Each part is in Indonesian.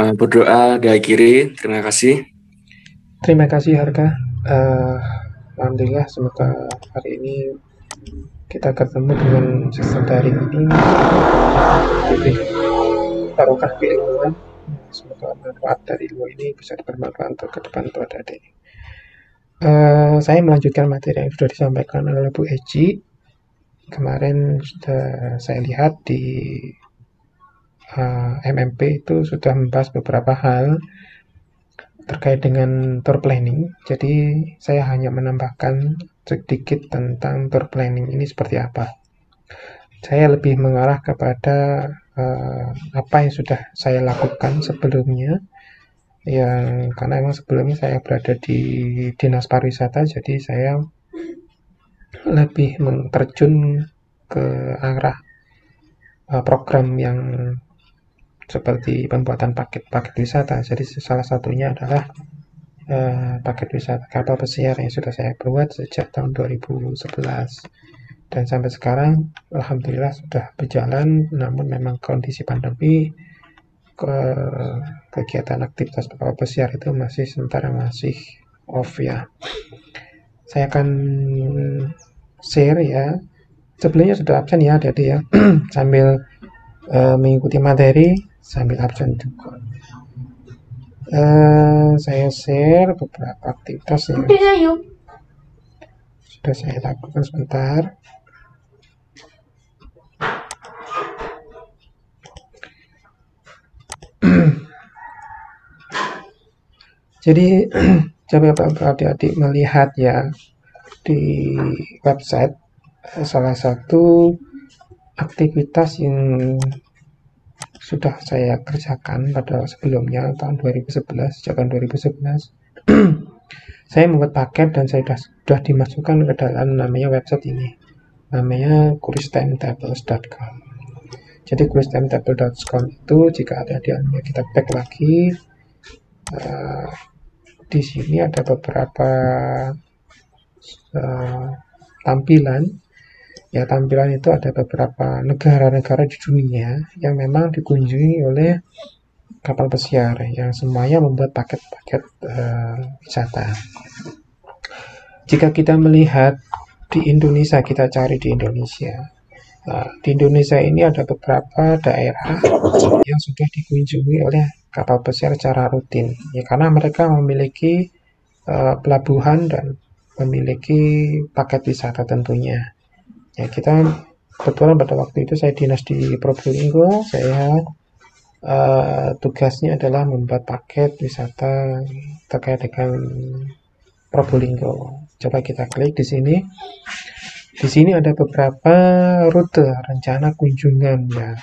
Uh, berdoa diakhiri. Terima kasih. Terima kasih Harga. Uh, Alhamdulillah semoga hari ini kita ketemu dengan sistem daring ini barokah keilmuan. Semoga manfaat dari ilmu ini bisa bermanfaat untuk ke depan untuk adik-adik. Uh, saya melanjutkan materi yang sudah disampaikan oleh Bu Eci. Kemarin sudah saya lihat di uh, eh, MMP itu sudah membahas beberapa hal terkait dengan tour planning. Jadi saya hanya menambahkan sedikit tentang tour planning ini seperti apa. Saya lebih mengarah kepada uh, apa yang sudah saya lakukan sebelumnya yang karena emang sebelumnya saya berada di dinas pariwisata jadi saya lebih terjun ke arah uh, program yang seperti pembuatan paket-paket wisata. Jadi salah satunya adalah uh, paket wisata kapal pesiar yang sudah saya buat sejak tahun 2011 dan sampai sekarang alhamdulillah sudah berjalan. Namun memang kondisi pandemi ke kegiatan aktivitas kapal pesiar itu masih sementara masih off ya. Saya akan share ya. Sebelumnya sudah absen ya jadi ya. Sambil uh, mengikuti materi sambil absen juga. Uh, saya share beberapa aktivitas yang sudah saya lakukan sebentar. Jadi coba Bapak adik-adik melihat ya di website salah satu aktivitas yang sudah saya kerjakan pada sebelumnya tahun 2011 sejak tahun 2011 saya membuat paket dan saya sudah, sudah dimasukkan ke dalam namanya website ini. Namanya kuristimetable.com jadi kuristimetable.com itu jika ada di kita back lagi uh, di sini ada beberapa uh, tampilan ya tampilan itu ada beberapa negara-negara di dunia yang memang dikunjungi oleh kapal pesiar yang semuanya membuat paket-paket uh, wisata. Jika kita melihat di Indonesia, kita cari di Indonesia. Nah, di Indonesia ini ada beberapa daerah yang sudah dikunjungi oleh kapal pesiar secara rutin, ya karena mereka memiliki uh, pelabuhan dan memiliki paket wisata tentunya. Ya kita kebetulan pada waktu itu saya dinas di Probolinggo saya uh, tugasnya adalah membuat paket wisata terkait dengan Probolinggo. Coba kita klik di sini. Di sini ada beberapa rute rencana kunjungan ya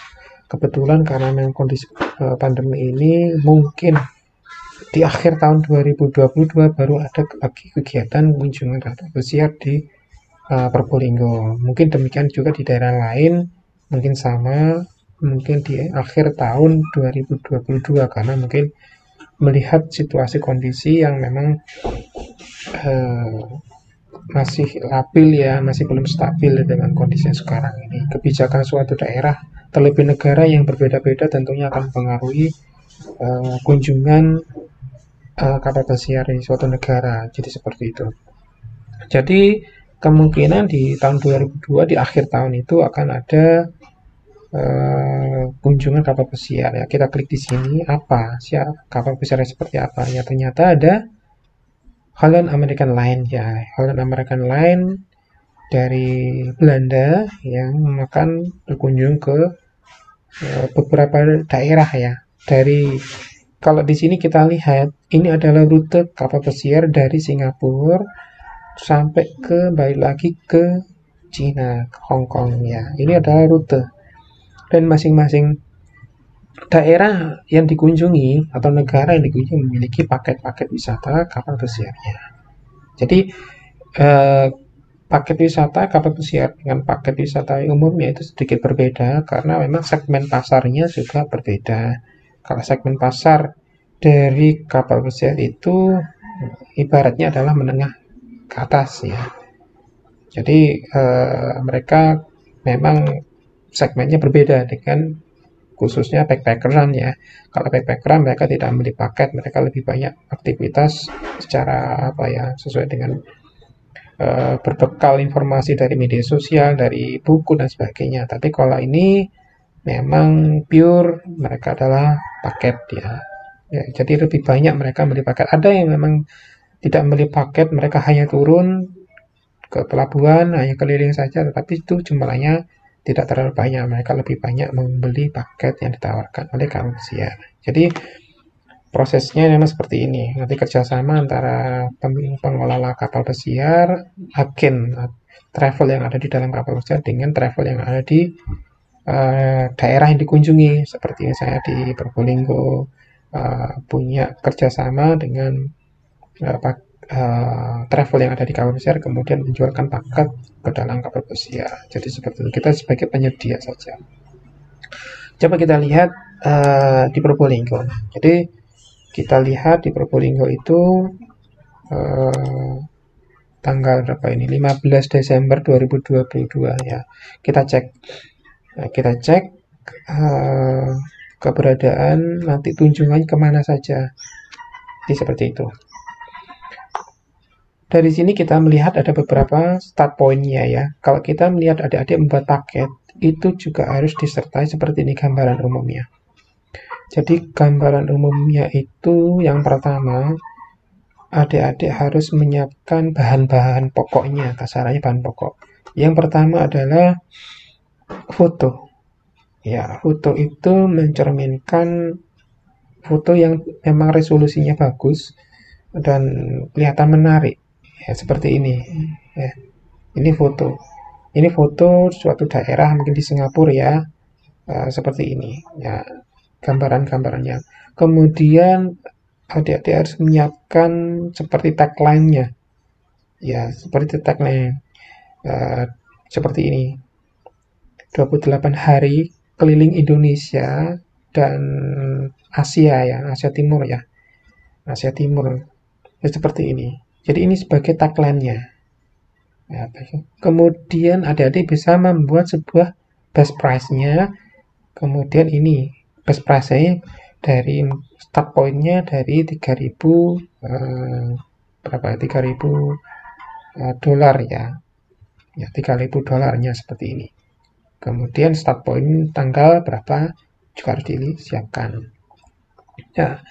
kebetulan karena memang kondisi uh, pandemi ini mungkin di akhir tahun 2022 baru ada lagi kegiatan kunjungan ratu pesiar di uh, Probolinggo. Mungkin demikian juga di daerah lain, mungkin sama, mungkin di akhir tahun 2022 karena mungkin melihat situasi kondisi yang memang uh, masih labil ya, masih belum stabil dengan kondisi sekarang ini. Kebijakan suatu daerah, terlebih negara yang berbeda-beda tentunya akan mempengaruhi uh, kunjungan uh, kapal pesiar di suatu negara. Jadi seperti itu. Jadi kemungkinan di tahun 2002 di akhir tahun itu akan ada uh, kunjungan kapal pesiar ya kita klik di sini apa sih kapal pesiar seperti apa ya ternyata ada Holland American Line ya Holland American Line dari Belanda yang akan berkunjung ke uh, beberapa daerah ya dari kalau di sini kita lihat ini adalah rute kapal pesiar dari Singapura sampai ke balik lagi ke Cina, Hong Kong ya. Ini adalah rute. Dan masing-masing daerah yang dikunjungi atau negara yang dikunjungi memiliki paket-paket wisata kapal pesiarnya. Jadi eh, paket wisata kapal pesiar dengan paket wisata umumnya itu sedikit berbeda karena memang segmen pasarnya juga berbeda. Kalau segmen pasar dari kapal pesiar itu ibaratnya adalah menengah ke atas ya. Jadi eh, mereka memang segmennya berbeda dengan khususnya backpackeran ya. Kalau backpackeran mereka tidak membeli paket, mereka lebih banyak aktivitas secara apa ya sesuai dengan uh, berbekal informasi dari media sosial, dari buku dan sebagainya. Tapi kalau ini memang pure mereka adalah paket ya. ya jadi lebih banyak mereka beli paket. Ada yang memang tidak membeli paket, mereka hanya turun ke pelabuhan, hanya keliling saja, tetapi itu jumlahnya tidak terlalu banyak. Mereka lebih banyak membeli paket yang ditawarkan oleh pesiar. Jadi prosesnya memang seperti ini. Nanti kerjasama antara pengelola kapal pesiar, agen travel yang ada di dalam kapal pesiar dengan travel yang ada di uh, daerah yang dikunjungi. Seperti saya di Probolinggo uh, punya kerjasama dengan uh, travel yang ada di kapal pesiar kemudian menjualkan paket ke dalam kapal pesiar. Jadi seperti itu kita sebagai penyedia saja. Coba kita lihat uh, di Probolinggo. Jadi kita lihat di Probolinggo itu uh, tanggal berapa ini? 15 Desember 2022 ya. Kita cek. Nah, kita cek uh, keberadaan nanti tunjungan ke mana saja. Jadi seperti itu. Dari sini kita melihat ada beberapa start point-nya ya. Kalau kita melihat adik-adik membuat paket, itu juga harus disertai seperti ini gambaran umumnya. Jadi gambaran umumnya itu yang pertama, adik-adik harus menyiapkan bahan-bahan pokoknya, kasarannya bahan pokok. Yang pertama adalah foto. Ya, foto itu mencerminkan foto yang memang resolusinya bagus dan kelihatan menarik. Ya seperti ini. Ya ini foto. Ini foto suatu daerah mungkin di Singapura ya. Uh, seperti ini. Ya gambaran-gambarannya. Kemudian adik-adik harus menyiapkan seperti tagline-nya. Ya seperti tagline uh, seperti ini. 28 hari keliling Indonesia dan Asia ya Asia Timur ya. Asia Timur. Ya, seperti ini. Jadi ini sebagai tagline-nya. Ya, kemudian adik-adik bisa membuat sebuah best price-nya. Kemudian ini best price-nya dari start point-nya dari 3000 eh, berapa 3000 eh, dolar ya. Ya 3000 dolarnya seperti ini. Kemudian start point tanggal berapa juga harus disiapkan. Ya,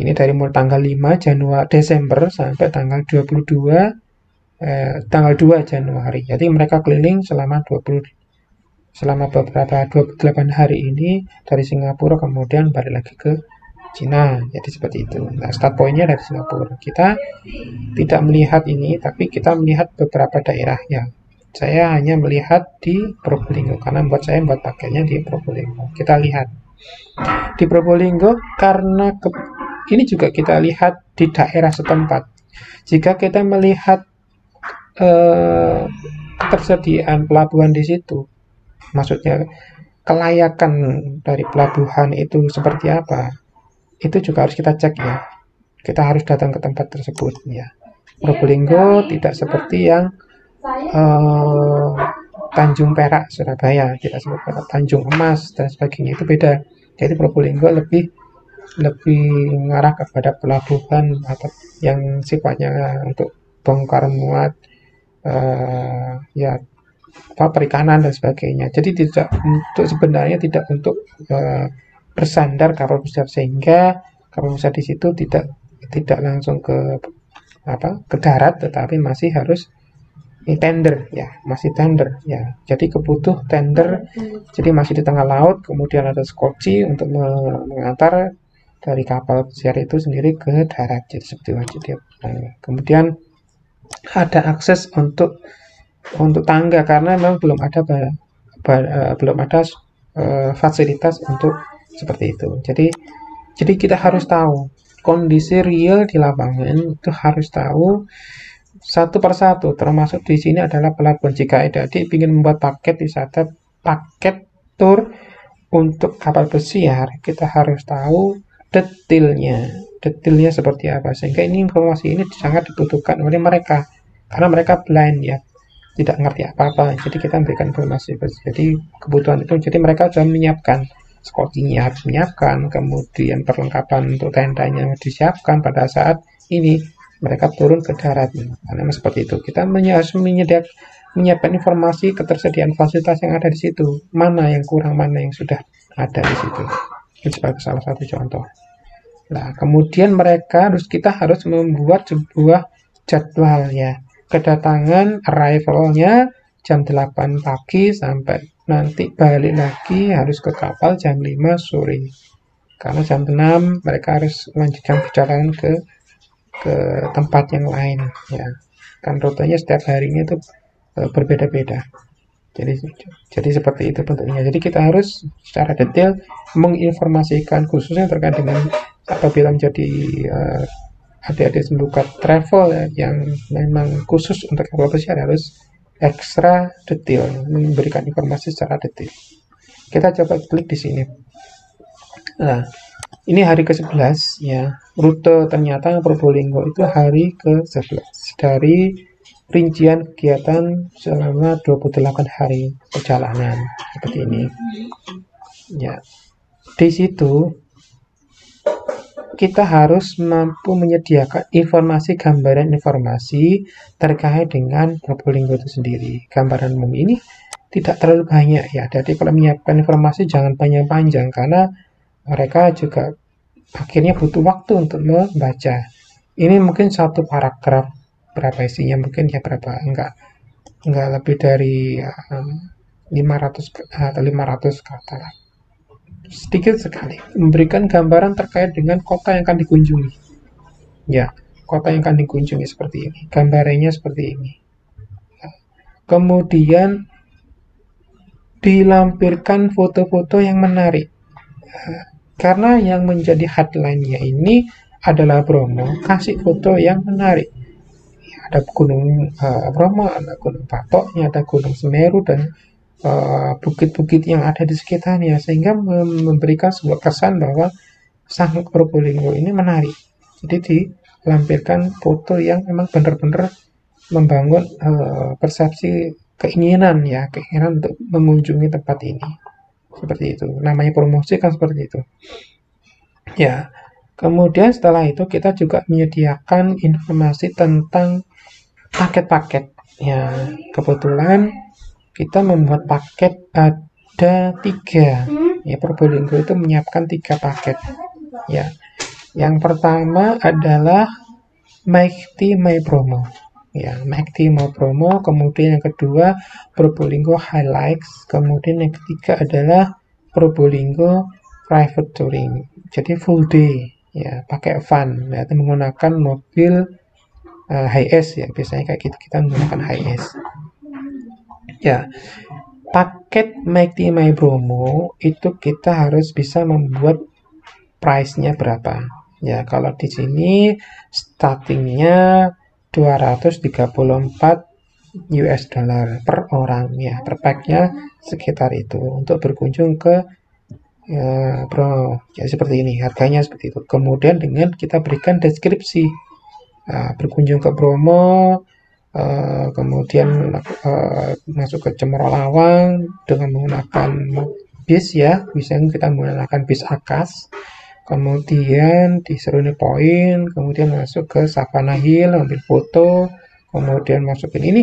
ini dari mulai tanggal 5 Januari Desember sampai tanggal 22 eh, tanggal 2 Januari. Jadi mereka keliling selama 20 selama beberapa 28 hari ini dari Singapura kemudian balik lagi ke Cina. Jadi seperti itu. Nah, start pointnya dari Singapura. Kita tidak melihat ini, tapi kita melihat beberapa daerahnya. Saya hanya melihat di Probolinggo karena buat saya buat pakainya di Probolinggo. Kita lihat di Probolinggo karena ke, ini juga kita lihat di daerah setempat. Jika kita melihat eh, ketersediaan pelabuhan di situ, maksudnya kelayakan dari pelabuhan itu seperti apa, itu juga harus kita cek ya. Kita harus datang ke tempat tersebut ya. Probolinggo tidak seperti yang uh, Tanjung Perak Surabaya, tidak seperti Tanjung Emas dan sebagainya itu beda. Jadi Probolinggo lebih lebih mengarah kepada pelabuhan atau yang sifatnya untuk bongkar muat uh, ya apa perikanan dan sebagainya. Jadi tidak untuk sebenarnya tidak untuk uh, bersandar kapal besar sehingga kapal besar di situ tidak tidak langsung ke apa ke darat tetapi masih harus ini tender ya masih tender ya jadi kebutuh tender jadi masih di tengah laut kemudian ada skoci untuk mengantar dari kapal pesiar itu sendiri ke darat jadi seperti wajib nah, kemudian ada akses untuk untuk tangga karena memang belum ada uh, belum ada uh, fasilitas untuk seperti itu. Jadi jadi kita harus tahu kondisi real di lapangan itu harus tahu satu persatu. Termasuk di sini adalah pelabuhan jika adik ingin membuat paket wisata paket tour untuk kapal pesiar kita harus tahu detailnya. Detailnya seperti apa. Sehingga ini informasi ini sangat dibutuhkan oleh mereka karena mereka blind ya tidak ngerti apa-apa. Jadi kita memberikan informasi. Jadi kebutuhan itu jadi mereka sudah menyiapkan scoutingnya harus menyiapkan. Kemudian perlengkapan untuk tendanya disiapkan pada saat ini mereka turun ke darat. Karena seperti itu. Kita harus menyediakan menyiapkan informasi ketersediaan fasilitas yang ada di situ. Mana yang kurang mana yang sudah ada di situ. Itu sebagai salah satu contoh. Nah kemudian mereka harus kita harus membuat sebuah jadwal ya kedatangan arrivalnya jam 8 pagi sampai nanti balik lagi harus ke kapal jam 5 sore. Karena jam 6 mereka harus melanjutkan perjalanan ke ke tempat yang lain ya. Kan rutenya setiap harinya itu e, berbeda-beda. Jadi jadi seperti itu bentuknya. Jadi kita harus secara detail menginformasikan khususnya terkait dengan apabila menjadi uh, adik-adik membuka travel ya, yang memang khusus untuk travel pesiar harus ekstra detail, memberikan informasi secara detail. Kita coba klik di sini. Nah, ini hari ke-11 ya. Rute ternyata Probolinggo itu hari ke-11 dari rincian kegiatan selama 28 hari perjalanan seperti ini. Ya. Di situ kita harus mampu menyediakan informasi gambaran informasi terkait dengan Probolinggo itu sendiri. Gambaran umum ini tidak terlalu banyak ya. Jadi kalau menyiapkan informasi jangan panjang-panjang karena mereka juga akhirnya butuh waktu untuk membaca. Ini mungkin satu paragraf berapa isinya mungkin ya berapa enggak enggak lebih dari um, 500 atau 500 kata lah sedikit sekali memberikan gambaran terkait dengan kota yang akan dikunjungi. Ya, kota yang akan dikunjungi seperti ini. Gambarannya seperti ini. Ya. Kemudian dilampirkan foto-foto yang menarik. Ya. Karena yang menjadi headline-nya ini adalah Bromo, kasih foto yang menarik. Ada gunung uh, Bromo, ada gunung Patoknya, ada gunung Semeru dan bukit-bukit uh, yang ada di sekitarnya sehingga memberikan sebuah kesan bahwa sang Probolinggo ini menarik. Jadi dilampirkan foto yang memang benar-benar membangun uh, persepsi keinginan ya, keinginan untuk mengunjungi tempat ini. Seperti itu. Namanya promosi kan seperti itu. Ya. Kemudian setelah itu kita juga menyediakan informasi tentang paket-paket. Ya, kebetulan kita membuat paket ada tiga. Ya Probolinggo itu menyiapkan tiga paket. Ya. Yang pertama adalah Mighty My Promo. Ya Mighty My Promo. Kemudian yang kedua Probolinggo Highlights. Kemudian yang ketiga adalah Probolinggo Private Touring. Jadi full day. Ya pakai van. Ya menggunakan mobil uh, high S ya. Biasanya kayak gitu kita menggunakan high S Ya, paket Mighty My Bromo itu kita harus bisa membuat price-nya berapa. Ya, kalau di sini startingnya 234 US dollar per orang ya, per packnya sekitar itu untuk berkunjung ke ya, ya seperti ini harganya seperti itu kemudian dengan kita berikan deskripsi nah, berkunjung ke Bromo uh, kemudian uh, masuk ke Cemoro Lawang dengan menggunakan bis ya. Bisa kita menggunakan bis Akas. Kemudian di Seruni Point kemudian masuk ke Savana Hill ambil foto kemudian masukin. Ini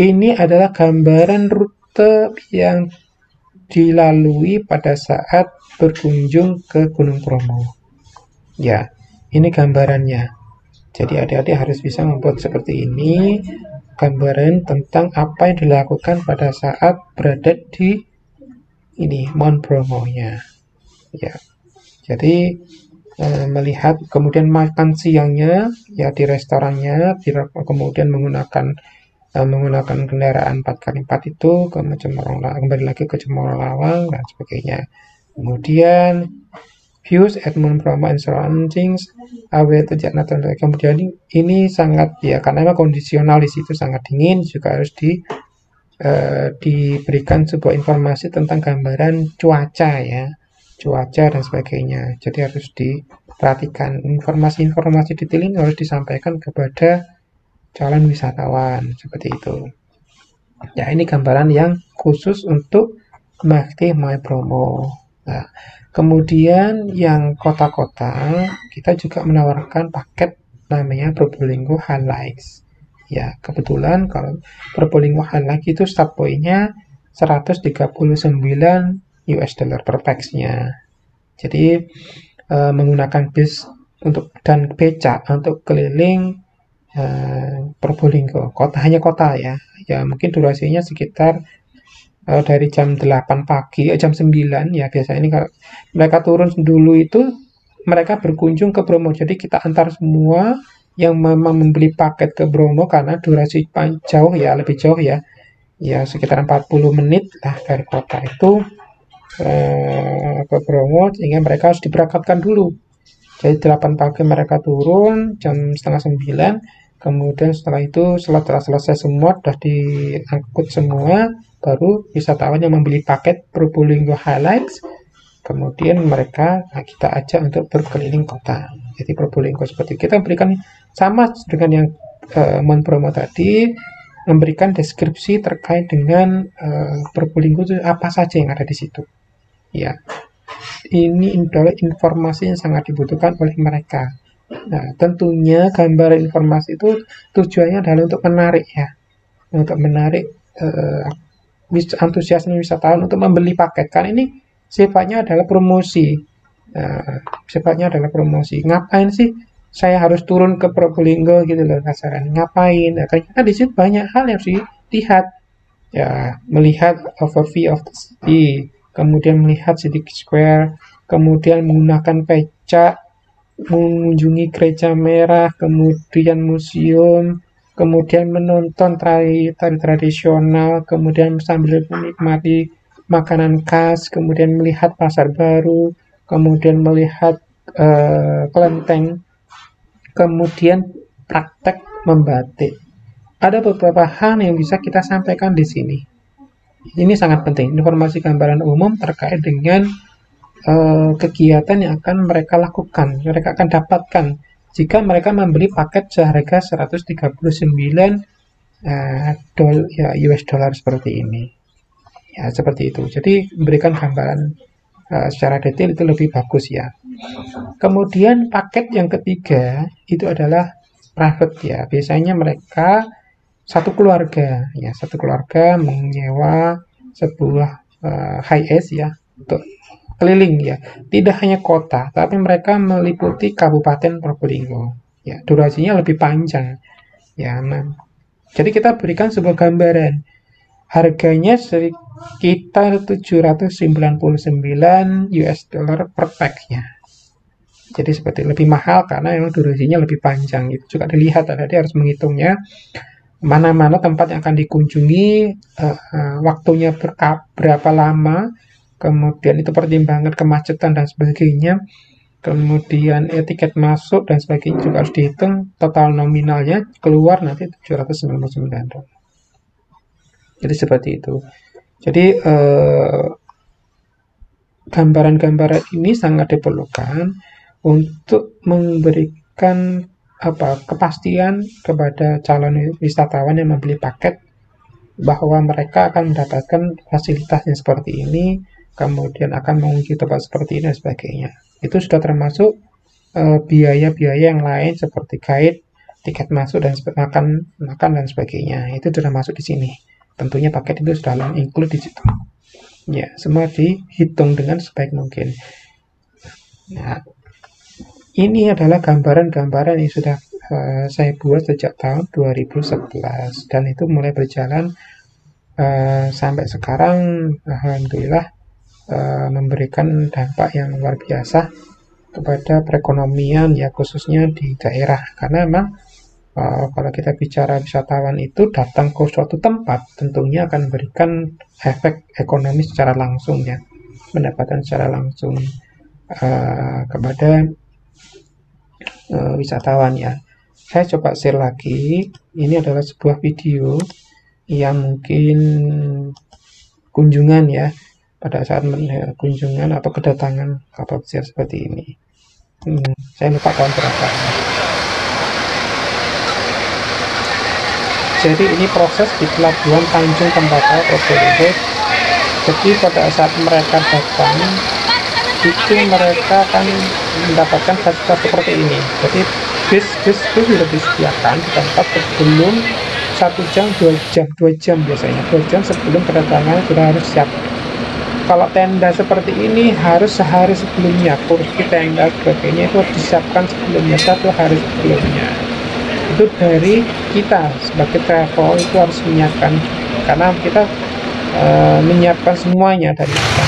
ini adalah gambaran rute yang dilalui pada saat berkunjung ke Gunung Bromo. Ya ini gambarannya jadi adik-adik harus bisa membuat seperti ini, gambaran tentang apa yang dilakukan pada saat berada di ini Mount Bromo-nya. Ya. Jadi e, melihat kemudian makan siangnya ya di restorannya, di, kemudian menggunakan e, menggunakan kendaraan 4x4 itu ke kembali lagi ke Cemorong Lawang dan sebagainya. Kemudian views Edmund Bromo and surroundings awet Nathan kemudian ini sangat ya karena memang kondisional di situ sangat dingin juga harus di uh, diberikan sebuah informasi tentang gambaran cuaca ya cuaca dan sebagainya. Jadi harus diperhatikan informasi-informasi detail ini harus disampaikan kepada calon wisatawan seperti itu. Ya ini gambaran yang khusus untuk marketing My Promo. Nah, kemudian yang kota-kota kita juga menawarkan paket namanya Probolinggo Highlights. Ya, kebetulan kalau Probolinggo Highlights itu start point-nya 139 US dollar per pax-nya. Jadi uh, menggunakan bis untuk dan beca untuk keliling uh, Probolinggo. Kota hanya kota ya. Ya mungkin durasinya sekitar uh, dari jam 8 pagi, eh, jam 9 ya biasanya ini kalau mereka turun dulu itu mereka berkunjung ke Bromo. Jadi kita antar semua yang memang membeli paket ke Bromo karena durasi jauh ya, lebih jauh ya, ya sekitar 40 menit lah dari kota itu eh, ke Bromo sehingga mereka harus diberangkatkan dulu. Jadi 8 pagi mereka turun jam setengah 9 kemudian setelah itu setelah selesai semua sudah diangkut semua baru wisatawan yang membeli paket Probolinggo Highlights kemudian mereka nah kita ajak untuk berkeliling kota jadi Probolinggo seperti kita berikan sama dengan yang uh, tadi, memberikan deskripsi terkait dengan uh, Probolinggo itu apa saja yang ada di situ. Ya, ini adalah informasi yang sangat dibutuhkan oleh mereka. Nah, tentunya gambar informasi itu tujuannya adalah untuk menarik ya, untuk menarik uh, antusiasme wisatawan untuk membeli paket. Karena ini sifatnya adalah promosi. Nah, sifatnya adalah promosi. Ngapain sih saya harus turun ke Probolinggo gitu loh kasaran ngapain nah, ternyata di situ banyak hal yang harus dilihat ya melihat overview of the city kemudian melihat City Square kemudian menggunakan peca mengunjungi gereja merah kemudian museum kemudian menonton tari tari tradisional kemudian sambil menikmati makanan khas kemudian melihat pasar baru kemudian melihat uh, kelenteng kemudian praktek membatik. Ada beberapa hal yang bisa kita sampaikan di sini. Ini sangat penting, informasi gambaran umum terkait dengan uh, kegiatan yang akan mereka lakukan, mereka akan dapatkan jika mereka membeli paket seharga 139 uh, dol, ya, US dollar seperti ini. Ya, seperti itu. Jadi memberikan gambaran uh, secara detail itu lebih bagus ya. Kemudian paket yang ketiga itu adalah private ya. Biasanya mereka satu keluarga ya, satu keluarga menyewa sebuah uh, high S ya untuk keliling ya. Tidak hanya kota, tapi mereka meliputi Kabupaten Probolinggo. Ya, durasinya lebih panjang. Ya, nah. Jadi kita berikan sebuah gambaran. Harganya sekitar 799 US dollar per pack-nya. Jadi seperti lebih mahal karena memang durasinya lebih panjang. Itu juga dilihat, tadi harus menghitungnya mana-mana tempat yang akan dikunjungi, uh, uh, waktunya berapa lama, kemudian itu pertimbangan kemacetan dan sebagainya, kemudian etiket masuk dan sebagainya juga harus dihitung, total nominalnya keluar nanti 799 dolar. Jadi seperti itu. Jadi eh, gambaran-gambaran ini sangat diperlukan untuk memberikan apa kepastian kepada calon wisatawan yang membeli paket bahwa mereka akan mendapatkan fasilitas yang seperti ini, kemudian akan mengunjungi tempat seperti ini dan sebagainya. Itu sudah termasuk eh, biaya-biaya uh, yang lain seperti guide, tiket masuk dan makan makan dan sebagainya. Itu sudah masuk di sini. Tentunya paket itu sudah include di situ. Ya, semua dihitung dengan sebaik mungkin. Nah, ini adalah gambaran-gambaran yang sudah uh, saya buat sejak tahun 2011 dan itu mulai berjalan uh, sampai sekarang alhamdulillah uh, memberikan dampak yang luar biasa kepada perekonomian ya khususnya di daerah karena memang uh, kalau kita bicara wisatawan itu datang ke suatu tempat tentunya akan memberikan efek ekonomi secara langsung ya pendapatan secara langsung uh, kepada uh, wisatawan ya. Saya coba share lagi. Ini adalah sebuah video yang mungkin kunjungan ya pada saat kunjungan atau kedatangan kapal pesiar seperti ini. Hmm, saya lupa berapa. Jadi ini proses di pelabuhan Tanjung Tembakau Probolinggo. Jadi pada saat mereka datang itu mereka akan mendapatkan fasilitas seperti ini. Jadi bis-bis itu sudah disediakan di tempat sebelum satu jam dua jam dua jam biasanya dua jam sebelum kedatangan sudah harus siap kalau tenda seperti ini harus sehari sebelumnya. Kursi tenda sebagainya itu harus disiapkan sebelumnya satu hari sebelumnya. Itu dari kita sebagai travel itu harus menyiapkan. Karena kita uh, menyiapkan semuanya dari kita.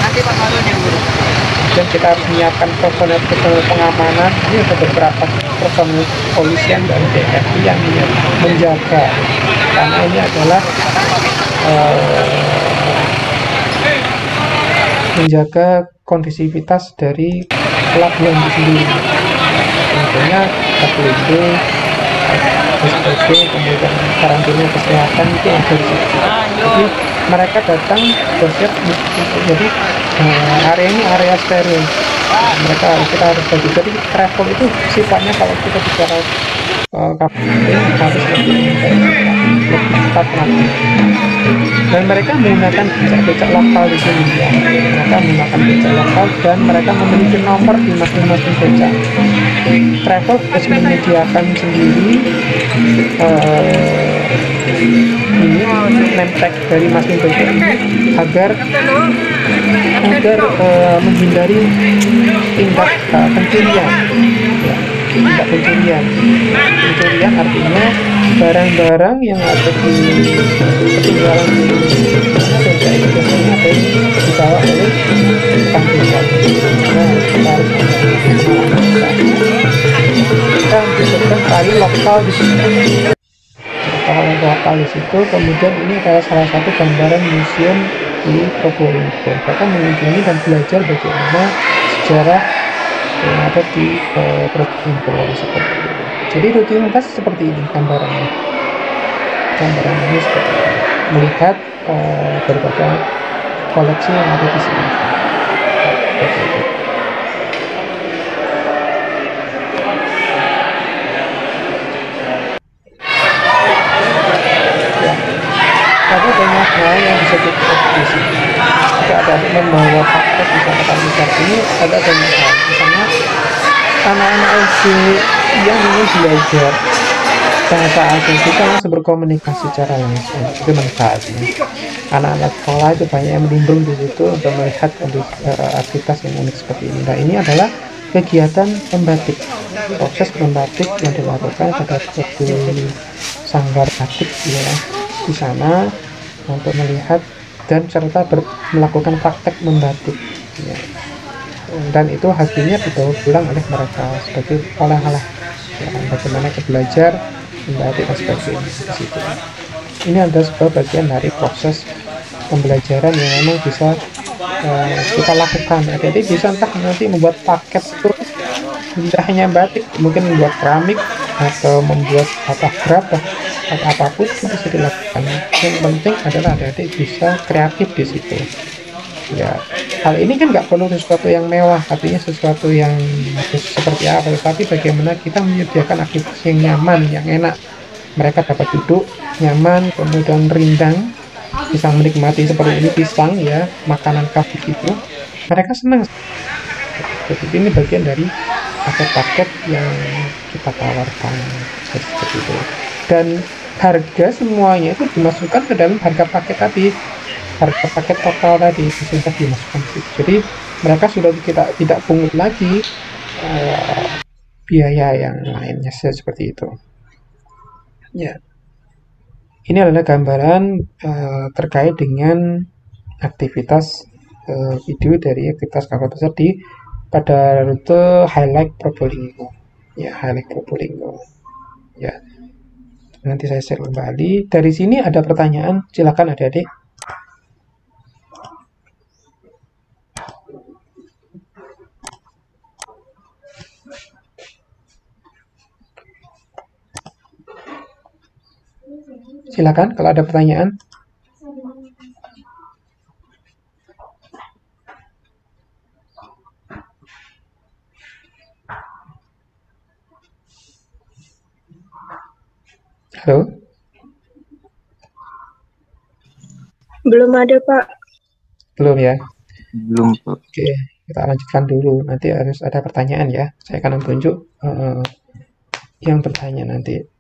Dan kita harus menyiapkan personel-personel pengamanan. Ini ada beberapa personel polisian dan TNI yang menjaga. Karena ini adalah uh, menjaga kondisivitas dari pelabuhan itu sendiri. Tentunya terlindung SPP kemudian karantina kesehatan itu di situ. Jadi mereka datang bersiap jadi uh, area ini area steril. Mereka kita harus bagi. Jadi travel itu sifatnya kalau kita bicara dan mereka menggunakan becak-becak lokal di sini. Ya mereka menggunakan becak lokal dan mereka memiliki nomor di masing-masing becak. Travel harus menyediakan sendiri uh, ini name dari masing becak ini agar agar uh, menghindari tindak uh, pencurian ya, tindak pencurian pencurian artinya barang-barang yang ada di ketinggalan di beca itu biasanya ada dibawa oleh tukang beca nah kita harus kita membutuhkan tali lokal di sini lokal lokal di situ kemudian ini adalah salah satu gambaran museum di Probolinggo bahkan mengunjungi dan belajar bagaimana sejarah yang ada di uh, Probolinggo seperti itu jadi rutinitas seperti ini gambarannya. Gambaran ini seperti ini. Melihat uh, berbagai koleksi yang ada di sini. Seperti itu ada banyak hal yang bisa kita di sini. Jika ada membawa paket misalkan misal ini ada banyak hal anak-anak yang ingin belajar bahasa asing kita langsung berkomunikasi secara langsung. Itu manfaatnya. Anak-anak sekolah itu banyak yang menimbul di situ untuk melihat uh, aktivitas yang unik seperti ini. Nah ini adalah kegiatan membatik proses membatik yang dilakukan pada suatu sanggar batik ya di sana untuk melihat dan serta melakukan praktek membatik ya. Dan itu hasilnya dibawa pulang oleh mereka sebagai oleh-oleh ya, bagaimana kita belajar membatik dan sebagainya di situ. Ini adalah sebuah bagian dari proses pembelajaran yang memang bisa uh, kita lakukan. Ya. jadi bisa entah nanti membuat paket itu tidak hanya batik mungkin membuat keramik atau membuat apa berapa atau apa pun itu bisa dilakukan. Yang penting adalah adik-adik bisa kreatif di situ ya. Hal ini kan nggak perlu sesuatu yang mewah artinya sesuatu yang seperti apa. Tapi bagaimana kita menyediakan aktivitas yang nyaman yang enak. Mereka dapat duduk nyaman kemudian rindang bisa menikmati seperti ini pisang ya makanan khas itu mereka senang. Jadi ini bagian dari paket-paket yang kita tawarkan. Seperti itu. Dan harga semuanya itu dimasukkan ke dalam harga paket tadi harga paket total tadi itu sudah dimasukkan jadi mereka sudah kita tidak pungut lagi uh, biaya yang lainnya seperti itu. Ya. Ini adalah gambaran uh, terkait dengan aktivitas uh, video dari aktivitas kapal besar di pada rute highlight Probolinggo. Ya highlight Probolinggo. Ya. Nanti saya share kembali. Dari sini ada pertanyaan. Silakan adik-adik Silakan kalau ada pertanyaan. Halo? Belum ada, Pak. Belum ya? Belum, Oke, kita lanjutkan dulu. Nanti harus ada pertanyaan ya. Saya akan menunjuk uh, eh, yang bertanya nanti.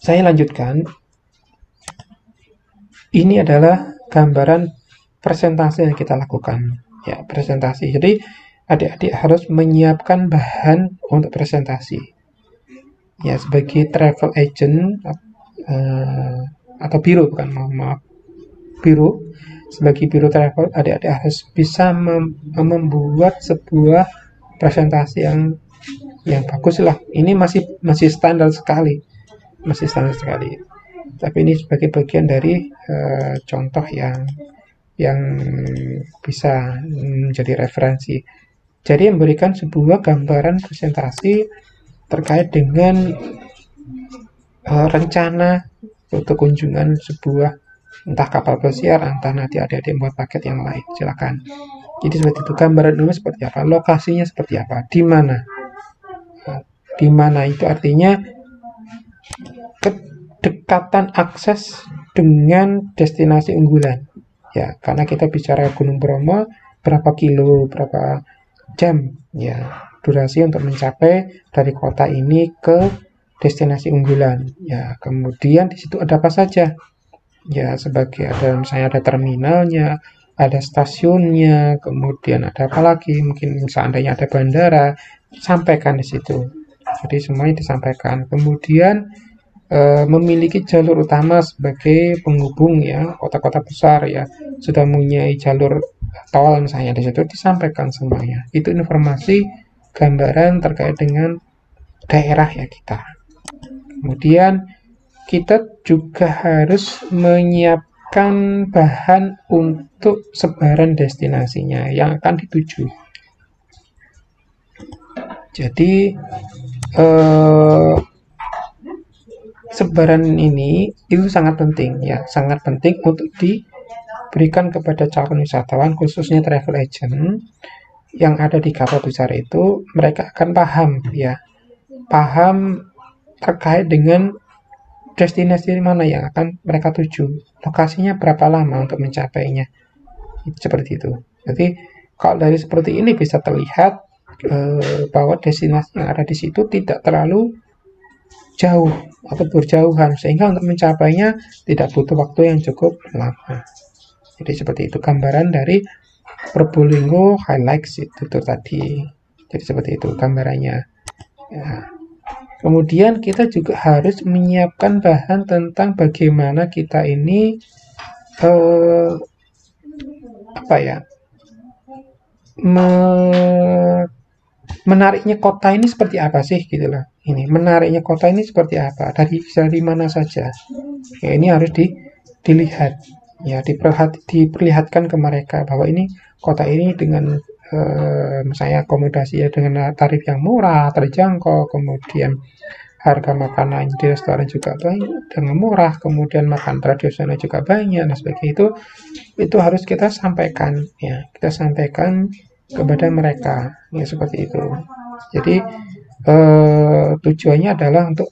Saya lanjutkan. Ini adalah gambaran presentasi yang kita lakukan. Ya, presentasi. Jadi, adik-adik harus menyiapkan bahan untuk presentasi. Ya, sebagai travel agent uh, atau biro, bukan maaf, biro sebagai biro travel adik-adik harus bisa mem membuat sebuah presentasi yang yang bagus lah ini masih masih standar sekali masih standar sekali tapi ini sebagai bagian dari uh, contoh yang yang bisa menjadi referensi jadi memberikan sebuah gambaran presentasi terkait dengan uh, rencana untuk kunjungan sebuah entah kapal pesiar, entah nanti adik-adik membuat paket yang lain. Silakan. Jadi seperti itu gambaran dulu seperti apa, lokasinya seperti apa, di mana. Nah, di mana itu artinya kedekatan akses dengan destinasi unggulan. Ya, karena kita bicara Gunung Bromo berapa kilo, berapa jam ya durasi untuk mencapai dari kota ini ke destinasi unggulan. Ya, kemudian di situ ada apa saja? Ya, sebagai ada misalnya ada terminalnya, ada stasiunnya, kemudian ada apa lagi? Mungkin seandainya ada bandara, sampaikan di situ. Jadi semuanya disampaikan. Kemudian e, memiliki jalur utama sebagai penghubung ya kota-kota besar ya sudah mempunyai jalur tol misalnya di situ disampaikan semuanya. Itu informasi gambaran terkait dengan daerah ya kita. Kemudian kita juga harus menyiapkan bahan untuk sebaran destinasinya yang akan dituju. Jadi eh, sebaran ini itu sangat penting ya, sangat penting untuk diberikan kepada calon wisatawan khususnya travel agent yang ada di kapal besar itu mereka akan paham ya, paham terkait dengan destinasi mana yang akan mereka tuju, lokasinya berapa lama untuk mencapainya. Seperti itu. Jadi kalau dari seperti ini bisa terlihat eh, bahwa destinasi yang ada di situ tidak terlalu jauh atau berjauhan sehingga untuk mencapainya tidak butuh waktu yang cukup lama. Jadi seperti itu gambaran dari Probolinggo highlights itu tuh tadi. Jadi seperti itu gambarannya. Ya. Kemudian kita juga harus menyiapkan bahan tentang bagaimana kita ini eh, apa ya me, menariknya kota ini seperti apa sih gitu loh. Ini menariknya kota ini seperti apa dari dari mana saja. Ya, ini harus di, dilihat ya diperhat, diperlihatkan ke mereka bahwa ini kota ini dengan eh, misalnya akomodasi ya dengan tarif yang murah, terjangkau, kemudian harga makanan di restoran juga banyak dengan murah, kemudian makan tradisional juga banyak dan sebagainya itu itu harus kita sampaikan ya, kita sampaikan kepada mereka ya seperti itu. Jadi eh, tujuannya adalah untuk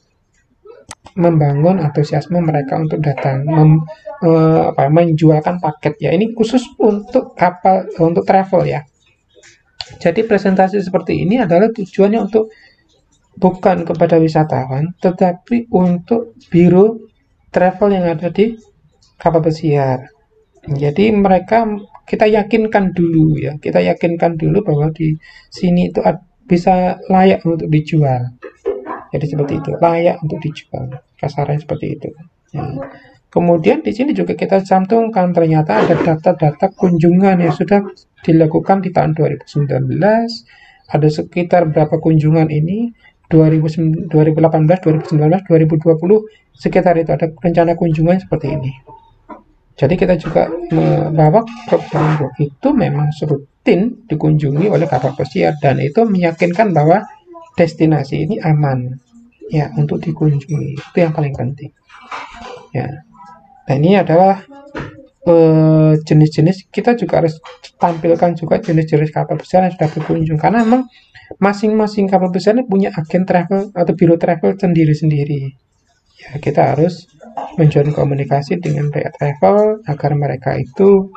membangun antusiasme mereka untuk datang mem, eh, apa menjualkan paket ya ini khusus untuk kapal untuk travel ya jadi presentasi seperti ini adalah tujuannya untuk bukan kepada wisatawan, tetapi untuk biro travel yang ada di kapal pesiar. Jadi mereka kita yakinkan dulu ya, kita yakinkan dulu bahwa di sini itu bisa layak untuk dijual. Jadi seperti itu, layak untuk dijual. Kasarnya seperti itu. Ya. Kemudian di sini juga kita cantumkan ternyata ada data-data kunjungan yang sudah dilakukan di tahun 2019. Ada sekitar berapa kunjungan ini 2018, 2019, 2020 sekitar itu ada rencana kunjungan seperti ini. Jadi kita juga bahwa Probolinggo itu memang rutin dikunjungi oleh kapal pesiar dan itu meyakinkan bahwa destinasi ini aman ya untuk dikunjungi. Itu yang paling penting. Ya. Nah ini adalah eh, jenis-jenis kita juga harus tampilkan juga jenis-jenis kapal besar yang sudah berkunjung karena memang masing-masing kapal besar ini punya agen travel atau biro travel sendiri-sendiri ya kita harus menjalin komunikasi dengan pihak travel agar mereka itu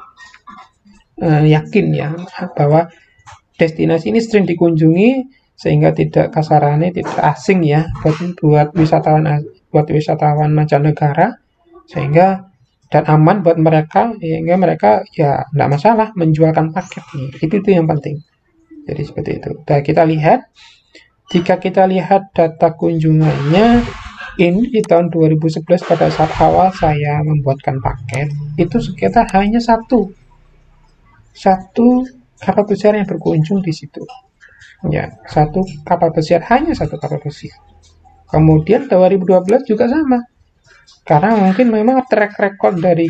uh, yakin ya bahwa destinasi ini sering dikunjungi sehingga tidak kasarannya tidak asing ya buat, buat wisatawan buat wisatawan mancanegara sehingga dan aman buat mereka sehingga mereka ya tidak masalah menjualkan paket. Itu itu yang penting. Jadi seperti itu. Dan kita lihat. Jika kita lihat data kunjungannya ini di tahun 2011 pada saat awal saya membuatkan paket itu sekitar hanya satu satu kapal pesiar yang berkunjung di situ ya satu kapal pesiar hanya satu kapal pesiar kemudian 2012 juga sama karena mungkin memang track record dari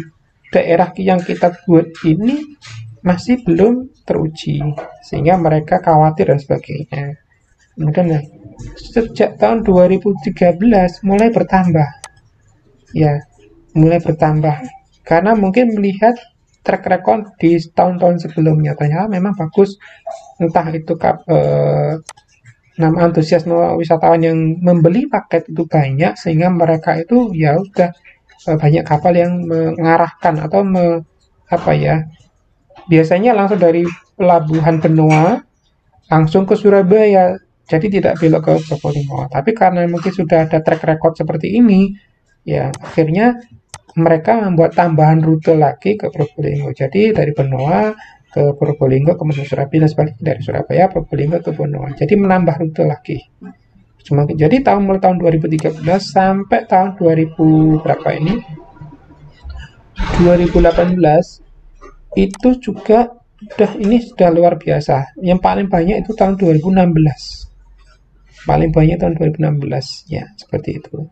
daerah yang kita buat ini masih belum teruji sehingga mereka khawatir dan sebagainya kemudian sejak tahun 2013 mulai bertambah. Ya, mulai bertambah. Karena mungkin melihat track record di tahun-tahun sebelumnya. Ternyata memang bagus. Entah itu kap, eh, nama antusiasme wisatawan yang membeli paket itu banyak sehingga mereka itu ya udah eh, banyak kapal yang mengarahkan atau me, apa ya biasanya langsung dari pelabuhan benua langsung ke Surabaya. Jadi tidak belok ke Probolinggo. Tapi karena mungkin sudah ada track record seperti ini, ya akhirnya mereka membuat tambahan rute lagi ke Probolinggo. Jadi dari Benoa ke Probolinggo kemudian Surabaya dan sebaliknya dari Surabaya Probolinggo ke Benoa. Jadi menambah rute lagi. Semakin, jadi tahun mulai tahun 2013 sampai tahun 2000 berapa ini? 2018 itu juga sudah ini sudah luar biasa. Yang paling banyak itu tahun 2016 paling banyak tahun 2016 ya seperti itu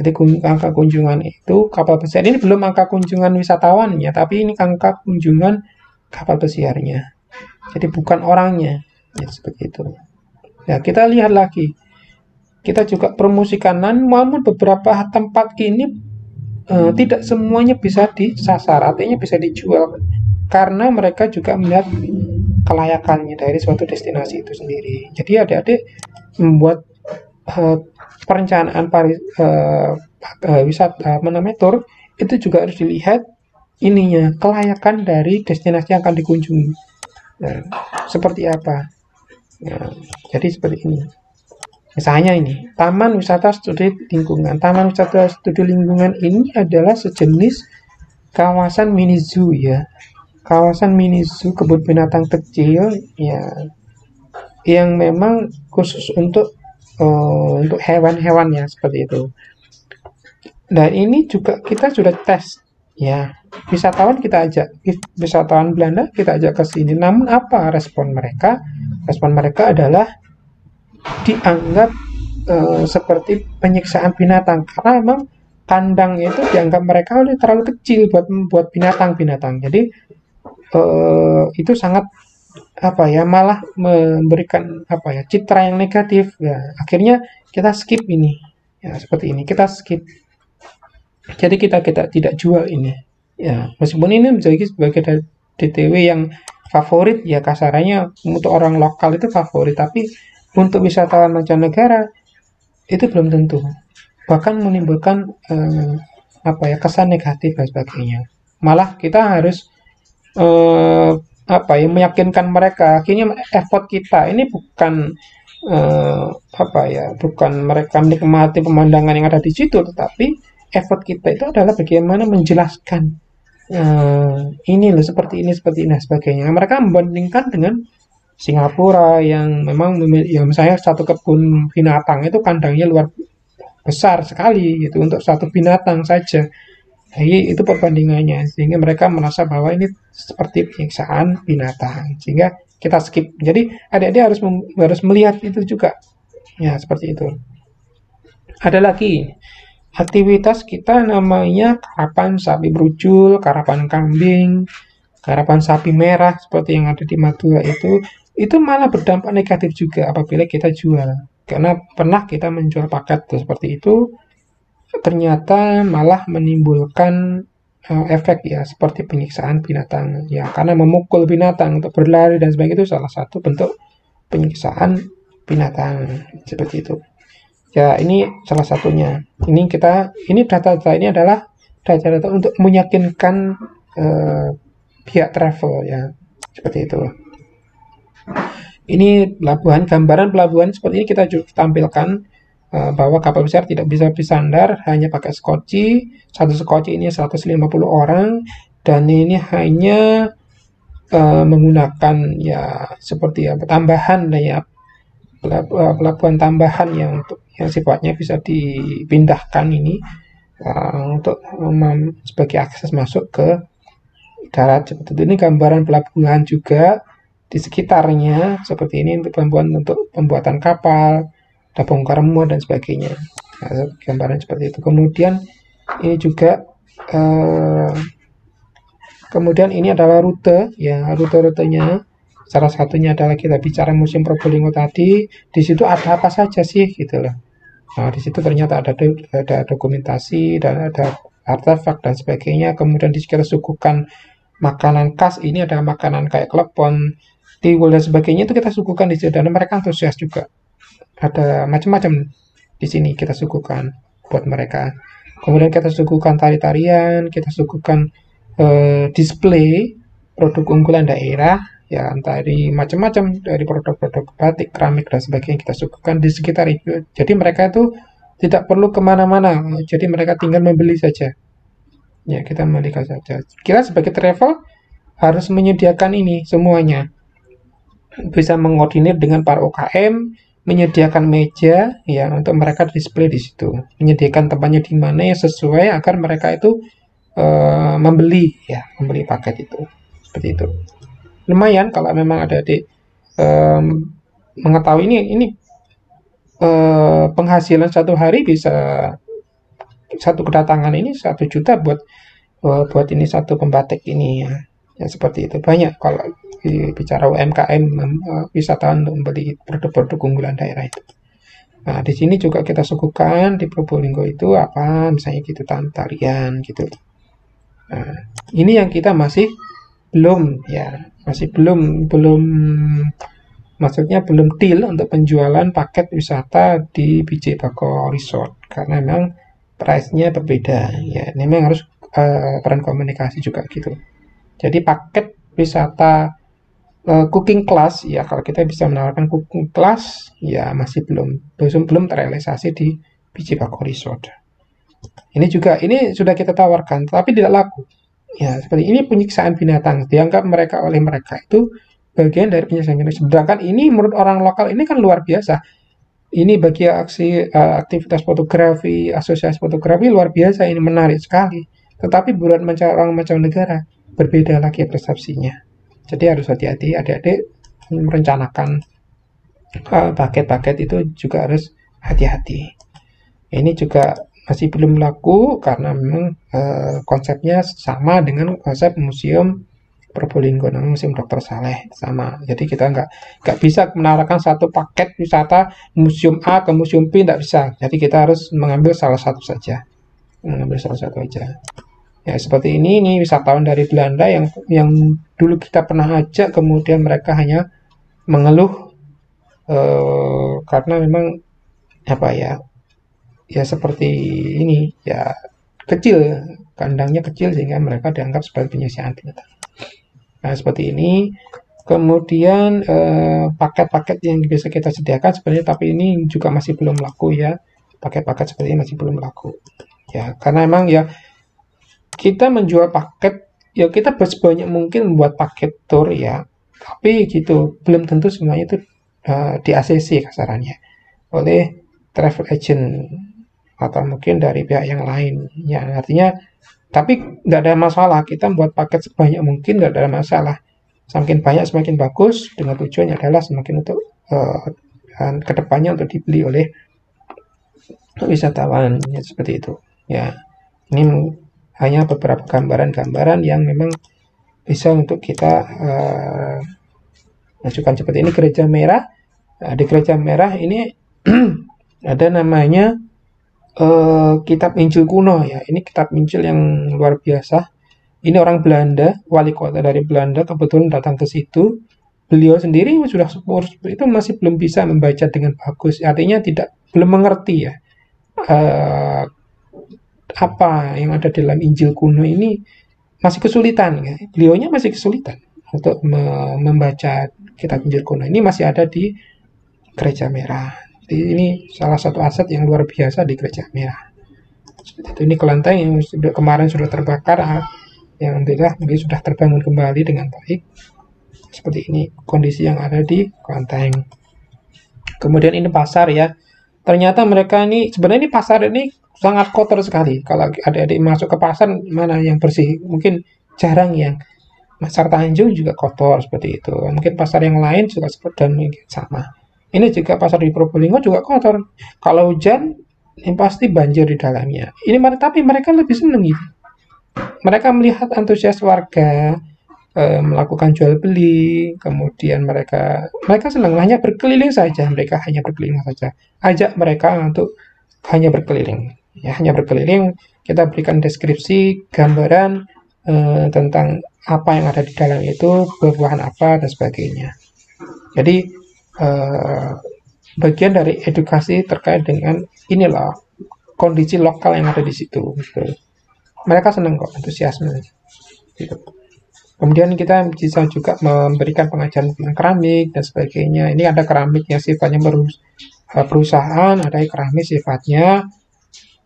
jadi angka kunjungan itu kapal pesiar. Ini belum angka kunjungan wisatawan ya tapi ini angka kunjungan kapal pesiarnya. Jadi bukan orangnya. Ya seperti itu. Ya kita lihat lagi. Kita juga promosikan namun beberapa tempat ini eh, tidak semuanya bisa disasar. Artinya bisa dijual karena mereka juga melihat kelayakannya dari suatu destinasi itu sendiri. Jadi adik-adik membuat uh, perencanaan pari, uh, uh, wisata mana tour itu juga harus dilihat ininya kelayakan dari destinasi yang akan dikunjungi. Nah, seperti apa? Nah, jadi seperti ini. Misalnya ini, Taman Wisata Studi Lingkungan. Taman Wisata Studi Lingkungan ini adalah sejenis kawasan mini zoo ya kawasan mini zoo kebun binatang kecil ya yang memang khusus untuk uh, untuk hewan-hewan ya seperti itu. Dan ini juga kita sudah tes ya wisatawan kita ajak wisatawan Belanda kita ajak ke sini. Namun apa respon mereka? Respon mereka adalah dianggap uh, seperti penyiksaan binatang karena memang kandang itu dianggap mereka oleh terlalu kecil buat membuat binatang-binatang. Jadi uh, itu sangat apa ya malah memberikan apa ya citra yang negatif. Ya akhirnya kita skip ini. Ya seperti ini kita skip. Jadi kita kita tidak jual ini. Ya meskipun ini menjadi sebagai DTW yang favorit ya kasarannya untuk orang lokal itu favorit. Tapi untuk wisatawan mancanegara itu belum tentu. Bahkan menimbulkan eh, apa ya kesan negatif dan sebagainya. Malah kita harus eh, apa ya meyakinkan mereka. Akhirnya effort kita ini bukan eh, apa ya bukan mereka menikmati pemandangan yang ada di situ tetapi effort kita itu adalah bagaimana menjelaskan eh, ini loh seperti ini seperti ini sebagainya. Mereka membandingkan dengan Singapura yang memang ya misalnya satu kebun binatang itu kandangnya luar besar sekali gitu untuk satu binatang saja jadi itu perbandingannya sehingga mereka merasa bahwa ini seperti penyiksaan binatang sehingga kita skip. Jadi adik-adik harus harus melihat itu juga. Ya, seperti itu. Ada lagi aktivitas kita namanya karapan sapi brujul, karapan kambing, karapan sapi merah seperti yang ada di Madura itu itu malah berdampak negatif juga apabila kita jual. Karena pernah kita menjual paket seperti itu ternyata malah menimbulkan uh, efek ya seperti penyiksaan binatang ya karena memukul binatang untuk berlari dan sebagainya itu salah satu bentuk penyiksaan binatang seperti itu. Ya, ini salah satunya. Ini kita ini data-data ini adalah data-data untuk meyakinkan uh, pihak travel ya. Seperti itu. Ini pelabuhan, gambaran pelabuhan seperti ini kita tampilkan bahwa kapal besar tidak bisa bersandar hanya pakai skoci. Satu skoci ini 150 orang dan ini hanya uh, menggunakan ya seperti apa tambahan ya pelabuhan tambahan yang untuk yang sifatnya bisa dipindahkan ini uh, untuk um, sebagai akses masuk ke darat seperti itu. Ini gambaran pelabuhan juga di sekitarnya seperti ini untuk pembuatan untuk pembuatan kapal, ada bongkar muat dan sebagainya. Nah, gambaran seperti itu. Kemudian ini juga uh, kemudian ini adalah rute ya rute-rutenya salah satunya adalah kita bicara musim Probolinggo tadi di situ ada apa saja sih gitu loh Nah, di situ ternyata ada ada dokumentasi dan ada artefak dan sebagainya. Kemudian di kita suguhkan makanan khas. Ini ada makanan kayak klepon, tiwul dan sebagainya itu kita suguhkan di situ dan mereka antusias juga. Ada macam-macam di sini kita suguhkan buat mereka. Kemudian kita suguhkan tari-tarian, kita suguhkan uh, display produk unggulan daerah ya dari macam-macam dari produk-produk batik, keramik dan sebagainya kita suguhkan di sekitar itu. Jadi mereka itu tidak perlu ke mana-mana, jadi mereka tinggal membeli saja. Ya kita membelikan saja. Kita sebagai travel harus menyediakan ini semuanya. Bisa mengordinir dengan para UKM, menyediakan meja ya untuk mereka display di situ, menyediakan tempatnya di mana yang sesuai agar mereka itu uh, membeli ya membeli paket itu. Seperti itu. Lumayan kalau memang ada adik um, mengetahui ini ini uh, penghasilan satu hari bisa satu kedatangan ini satu juta buat uh, buat ini satu pembatik ini ya, ya seperti itu banyak kalau bicara UMKM uh, wisatawan untuk membeli produk-produk unggulan daerah itu. Nah, di sini juga kita suguhkan di Probolinggo itu apa, misalnya gitu tarian gitu. Nah, ini yang kita masih belum ya masih belum belum maksudnya belum deal untuk penjualan paket wisata di BJ Bako Resort karena memang price-nya berbeda ya ini memang harus uh, peran komunikasi juga gitu jadi paket wisata uh, cooking class ya kalau kita bisa menawarkan cooking class ya masih belum belum belum terrealisasi di BJ Bako Resort ini juga ini sudah kita tawarkan tapi tidak laku Ya, seperti ini penyiksaan binatang. Dianggap mereka oleh mereka itu bagian dari penyiksaan binatang. Sedangkan ini menurut orang lokal ini kan luar biasa. Ini bagi aksi uh, aktivitas fotografi, asosiasi fotografi luar biasa, ini menarik sekali. Tetapi buat orang macam negara berbeda lagi persepsinya. Jadi harus hati-hati adik-adik merencanakan eh, paket-paket uh, itu juga harus hati-hati. Ini juga masih belum laku karena memang uh, konsepnya sama dengan konsep museum Probolinggo namanya museum Dr. Saleh sama jadi kita nggak nggak bisa menawarkan satu paket wisata museum A ke museum B tidak bisa jadi kita harus mengambil salah satu saja mengambil salah satu aja ya seperti ini ini wisatawan dari Belanda yang yang dulu kita pernah ajak kemudian mereka hanya mengeluh uh, karena memang apa ya ya seperti ini ya kecil kandangnya kecil sehingga mereka dianggap sebagai penyisian. Nah seperti ini. Kemudian eh, paket-paket eh, yang bisa kita sediakan sebenarnya tapi ini juga masih belum laku ya. Paket-paket seperti ini masih belum laku. Ya karena memang ya kita menjual paket ya kita sebanyak mungkin membuat paket tour ya tapi gitu belum tentu semuanya itu uh, di ACC kasarannya oleh travel agent atau mungkin dari pihak yang lain. Ya, artinya tapi nggak ada masalah kita buat paket sebanyak mungkin nggak ada masalah. Semakin banyak semakin bagus dengan tujuannya adalah semakin untuk uh, ke depannya untuk dibeli oleh wisatawan ya, seperti itu. Ya, ini hanya beberapa gambaran-gambaran yang memang bisa untuk kita uh, masukkan seperti ini gereja merah. Nah, di gereja merah ini ada namanya uh, kitab Injil kuno ya. Ini kitab Injil yang luar biasa. Ini orang Belanda, wali kota dari Belanda kebetulan datang ke situ. Beliau sendiri sudah sepuh itu masih belum bisa membaca dengan bagus. Artinya tidak belum mengerti ya uh, apa yang ada dalam Injil kuno ini masih kesulitan ya. Beliaunya masih kesulitan untuk me membaca kitab Injil kuno ini masih ada di gereja merah. Jadi ini salah satu aset yang luar biasa di gereja merah. Itu ini kelenteng yang sudah kemarin sudah terbakar, ah, yang alhamdulillah mungkin sudah terbangun kembali dengan baik. Seperti ini kondisi yang ada di kelenteng. Kemudian ini pasar ya. Ternyata mereka ini sebenarnya ini pasar ini sangat kotor sekali. Kalau adik-adik masuk ke pasar, mana yang bersih? Mungkin jarang yang pasar Tanjung juga kotor seperti itu. Mungkin pasar yang lain juga seperti dan mungkin sama. Ini juga pasar di Probolinggo juga kotor. Kalau hujan, ini pasti banjir di dalamnya. Ini tapi mereka lebih senang gitu. Mereka melihat antusias warga, e, melakukan jual beli, kemudian mereka mereka senang hanya berkeliling saja, mereka hanya berkeliling saja. Ajak mereka untuk hanya berkeliling ya hanya berkeliling kita berikan deskripsi gambaran eh, tentang apa yang ada di dalam itu buah-buahan apa dan sebagainya jadi eh, bagian dari edukasi terkait dengan inilah kondisi lokal yang ada di situ gitu. mereka senang kok antusiasme gitu. Kemudian kita bisa juga memberikan pengajaran tentang keramik dan sebagainya. Ini ada keramik yang sifatnya eh, perusahaan, ada keramik sifatnya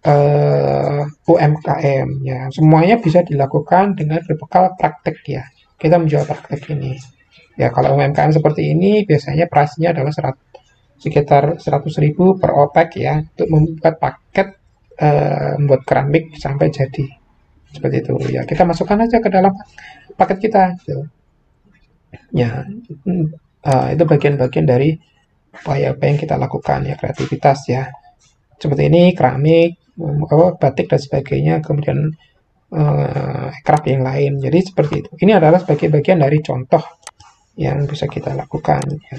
uh, eh, UMKM ya. Semuanya bisa dilakukan dengan berbekal praktek ya. Kita menjual praktek ini. Ya kalau UMKM seperti ini biasanya pricenya adalah serat, sekitar 100.000 per opek ya untuk membuat paket uh, membuat keramik sampai jadi. Seperti itu ya. Kita masukkan aja ke dalam paket kita ya uh, itu bagian-bagian dari upaya apa yang kita lakukan ya kreativitas ya seperti ini keramik batik dan sebagainya, kemudian uh, yang lain. Jadi seperti itu. Ini adalah sebagai bagian dari contoh yang bisa kita lakukan. Ya.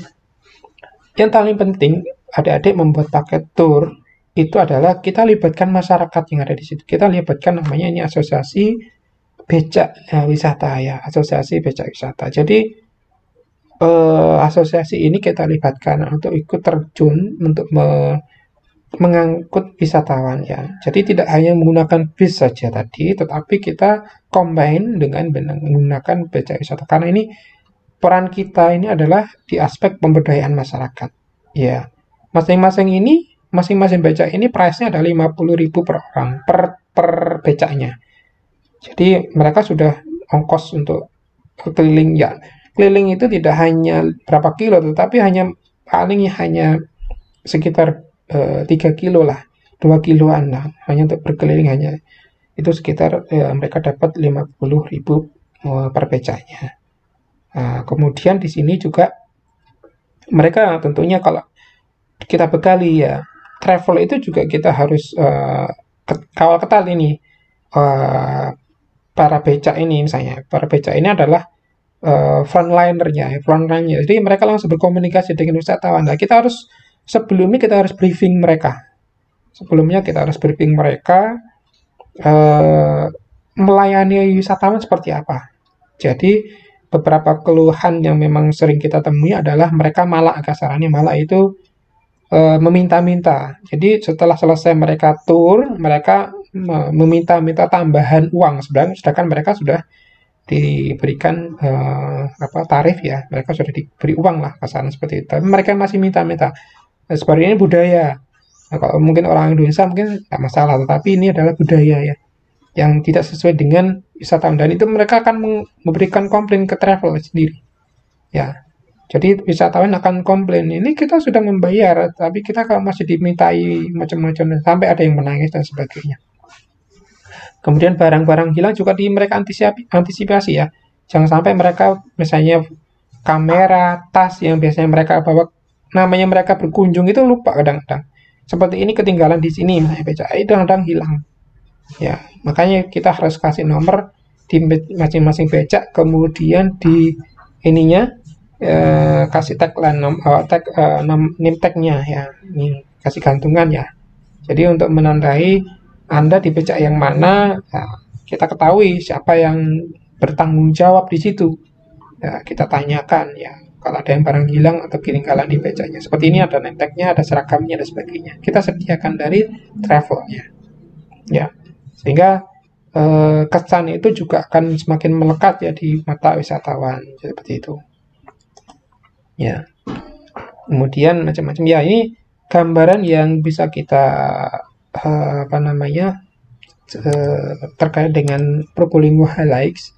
Yang paling penting, adik-adik membuat paket tour itu adalah kita libatkan masyarakat yang ada di situ. Kita libatkan namanya ini asosiasi becak ya, wisata ya, asosiasi becak wisata. Jadi eh, asosiasi ini kita libatkan untuk ikut terjun untuk me, mengangkut wisatawan ya. Jadi tidak hanya menggunakan bis saja tadi, tetapi kita combine dengan menggunakan beca wisata. Karena ini peran kita ini adalah di aspek pemberdayaan masyarakat. Ya, masing-masing ini, masing-masing beca ini price-nya adalah 50.000 per orang per per becaknya. Jadi mereka sudah ongkos untuk keliling ya. Keliling itu tidak hanya berapa kilo, tetapi hanya paling hanya sekitar Eh, tiga kilo lah, dua kiloan lah, hanya untuk berkeliling hanya itu sekitar eh, mereka dapat 50 ribu eh, per becanya. Nah, kemudian di sini juga mereka tentunya kalau kita bekali ya travel itu juga kita harus uh, kawal ketat ini uh, para becak ini misalnya para becak ini adalah uh, frontlinernya frontlinernya jadi mereka langsung berkomunikasi dengan wisatawan nah kita harus sebelumnya kita harus briefing mereka. Sebelumnya kita harus briefing mereka uh, melayani wisatawan seperti apa. Jadi beberapa keluhan yang memang sering kita temui adalah mereka malah kasarannya malah itu uh, meminta-minta. Jadi setelah selesai mereka tour, mereka meminta-minta tambahan uang sedangkan, sedangkan mereka sudah diberikan uh, apa tarif ya mereka sudah diberi uang lah kasaran seperti itu tapi mereka masih minta-minta Nah, seperti ini budaya. Nah, kalau mungkin orang Indonesia mungkin tidak masalah, tetapi ini adalah budaya ya yang tidak sesuai dengan wisatawan dan itu mereka akan memberikan komplain ke travel sendiri. Ya. Jadi wisatawan akan komplain, ini kita sudah membayar, tapi kita kalau masih dimintai macam-macam sampai ada yang menangis dan sebagainya. Kemudian barang-barang hilang juga di mereka antisipasi ya. Jangan sampai mereka misalnya kamera, tas yang biasanya mereka bawa namanya mereka berkunjung itu lupa kadang-kadang. Seperti ini ketinggalan di sini, misalnya beca, itu kadang hilang. Ya, makanya kita harus kasih nomor di masing-masing becak, kemudian di ininya eh, kasih tagline nom, uh, tag uh, nom, name tagnya ya, ini kasih gantungan ya. Jadi untuk menandai Anda di becak yang mana, ya, kita ketahui siapa yang bertanggung jawab di situ. Ya, kita tanyakan ya kalau ada yang barang hilang atau ketinggalan di becanya. Seperti ini ada nenteknya, ada seragamnya, dan sebagainya. Kita sediakan dari travelnya. Ya, sehingga eh, kesan itu juga akan semakin melekat ya di mata wisatawan seperti itu. Ya, kemudian macam-macam ya ini gambaran yang bisa kita uh, apa namanya uh, terkait dengan Probolinggo highlights.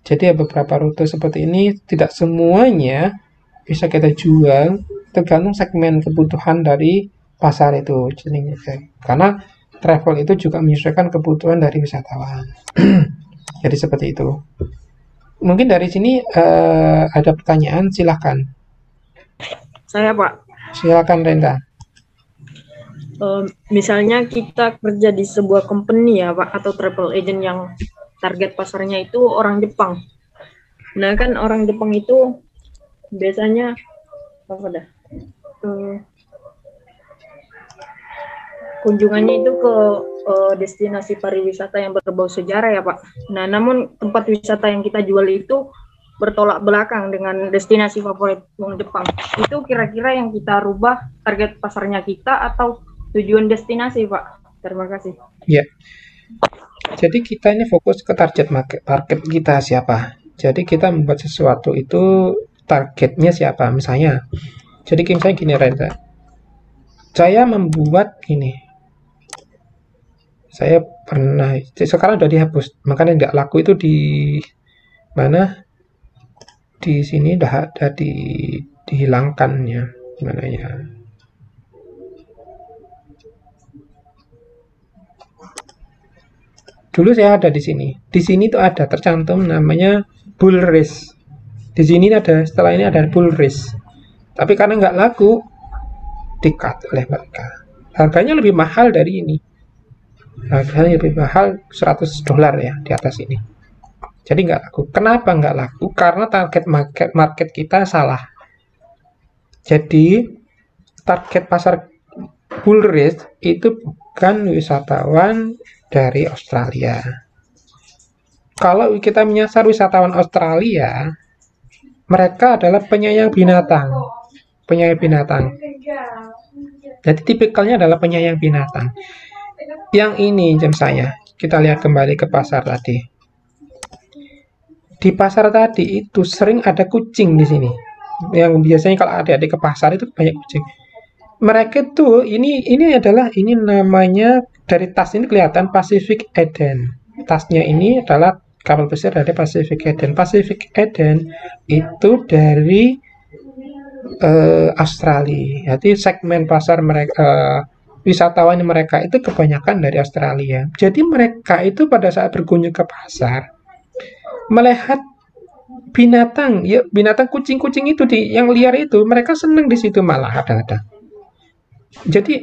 Jadi beberapa rute seperti ini tidak semuanya bisa kita jual tergantung segmen kebutuhan dari pasar itu. Jadi, karena travel itu juga menyesuaikan kebutuhan dari wisatawan. Jadi seperti itu. Mungkin dari sini uh, ada pertanyaan, silahkan. Saya Pak. Silakan Renda uh, misalnya kita kerja di sebuah company ya Pak atau travel agent yang target pasarnya itu orang Jepang. Nah kan orang Jepang itu biasanya apa dah? Uh, kunjungannya itu ke uh, destinasi pariwisata yang berbau sejarah ya Pak. Nah namun tempat wisata yang kita jual itu bertolak belakang dengan destinasi favorit orang Jepang. Itu kira-kira yang kita rubah target pasarnya kita atau tujuan destinasi, Pak. Terima kasih. Ya. Jadi kita ini fokus ke target market, target kita siapa. Jadi kita membuat sesuatu itu targetnya siapa. Misalnya, jadi misalnya gini Reza. Saya membuat ini. Saya pernah, sekarang sudah dihapus. Makanya nggak laku itu di mana? Di sini udah ada di dihilangkan ya. Mana ya? Dulu saya ada di sini. Di sini tuh ada tercantum namanya bull race. Di sini ada setelah ini ada bull race. Tapi karena nggak laku, dikat oleh mereka. Harganya lebih mahal dari ini. Harganya lebih mahal 100 dolar ya di atas ini. Jadi nggak laku. Kenapa nggak laku? Karena target market market kita salah. Jadi target pasar bull race itu bukan wisatawan dari Australia. Kalau kita menyasar wisatawan Australia, mereka adalah penyayang binatang. Penyayang binatang. Jadi tipikalnya adalah penyayang binatang. Yang ini jam saya, kita lihat kembali ke pasar tadi. Di pasar tadi itu sering ada kucing di sini. Yang biasanya kalau adik-adik ke pasar itu banyak kucing. Mereka tuh ini ini adalah ini namanya dari tas ini kelihatan Pacific Eden. Tasnya ini adalah kapal besar dari Pacific Eden. Pacific Eden itu dari uh, Australia. Jadi segmen pasar mereka uh, wisatawan mereka itu kebanyakan dari Australia. Jadi mereka itu pada saat berkunjung ke pasar melihat binatang ya binatang kucing-kucing itu di yang liar itu mereka senang di situ malah ada-ada. Jadi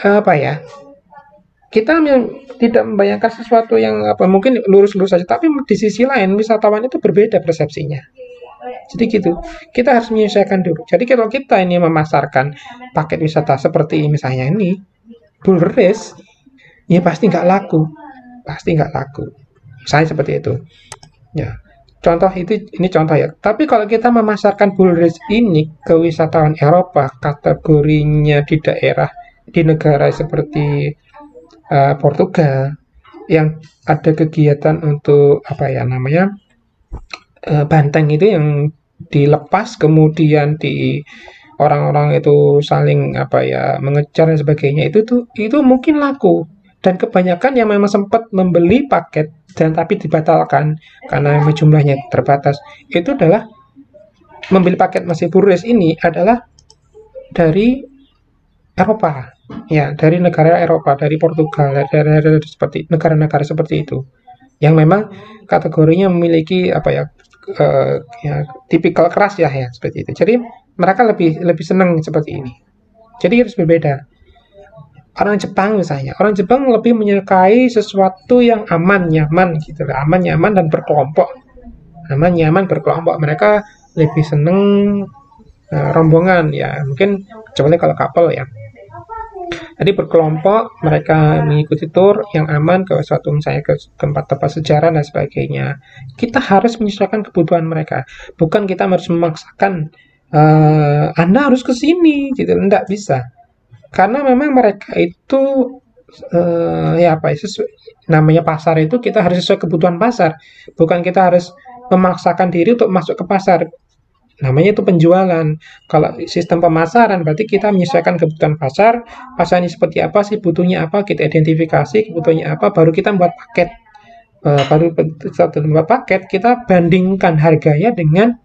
apa ya? Kita tidak membayangkan sesuatu yang apa mungkin lurus-lurus saja tapi di sisi lain wisatawan itu berbeda persepsinya. Jadi gitu kita harus menyelesaikan dulu. Jadi kalau kita ini memasarkan paket wisata seperti misalnya ini bull race ya pasti nggak laku. Pasti nggak laku. Saya seperti itu. Ya. Contoh itu ini contoh ya. Tapi kalau kita memasarkan bull race ini ke wisatawan Eropa kategorinya di daerah di negara seperti uh, Portugal yang ada kegiatan untuk apa ya namanya uh, banteng itu yang dilepas kemudian di orang-orang itu saling apa ya mengejar dan sebagainya itu tuh itu mungkin laku. Dan kebanyakan yang memang sempat membeli paket dan tapi dibatalkan karena jumlahnya terbatas itu adalah membeli paket masih buris ini adalah dari Eropa ya dari negara Eropa, dari Portugal, dari, dari seperti negara-negara seperti itu, yang memang kategorinya memiliki apa ya, uh, ya tipikal keras ya ya seperti itu. Jadi mereka lebih lebih senang seperti ini. Jadi harus berbeda. Orang Jepang misalnya, orang Jepang lebih menyukai sesuatu yang aman, nyaman gitu, aman, nyaman dan berkelompok. Aman, nyaman, berkelompok. Mereka lebih seneng uh, rombongan ya, mungkin kecuali kalau couple ya jadi berkelompok mereka mengikuti tur yang aman ke suatu misalnya ke tempat-tempat sejarah dan sebagainya. Kita harus menyesuaikan kebutuhan mereka. Bukan kita harus memaksakan uh, Anda harus ke sini gitu. Enggak bisa. Karena memang mereka itu uh, ya apa ya namanya pasar itu kita harus sesuai kebutuhan pasar. Bukan kita harus memaksakan diri untuk masuk ke pasar. Namanya itu penjualan. Kalau sistem pemasaran berarti kita menyesuaikan kebutuhan pasar. Pasarnya seperti apa sih, butuhnya apa, kita identifikasi kebutuhannya apa, baru kita buat paket. Uh, baru satu buat paket, kita bandingkan harganya dengan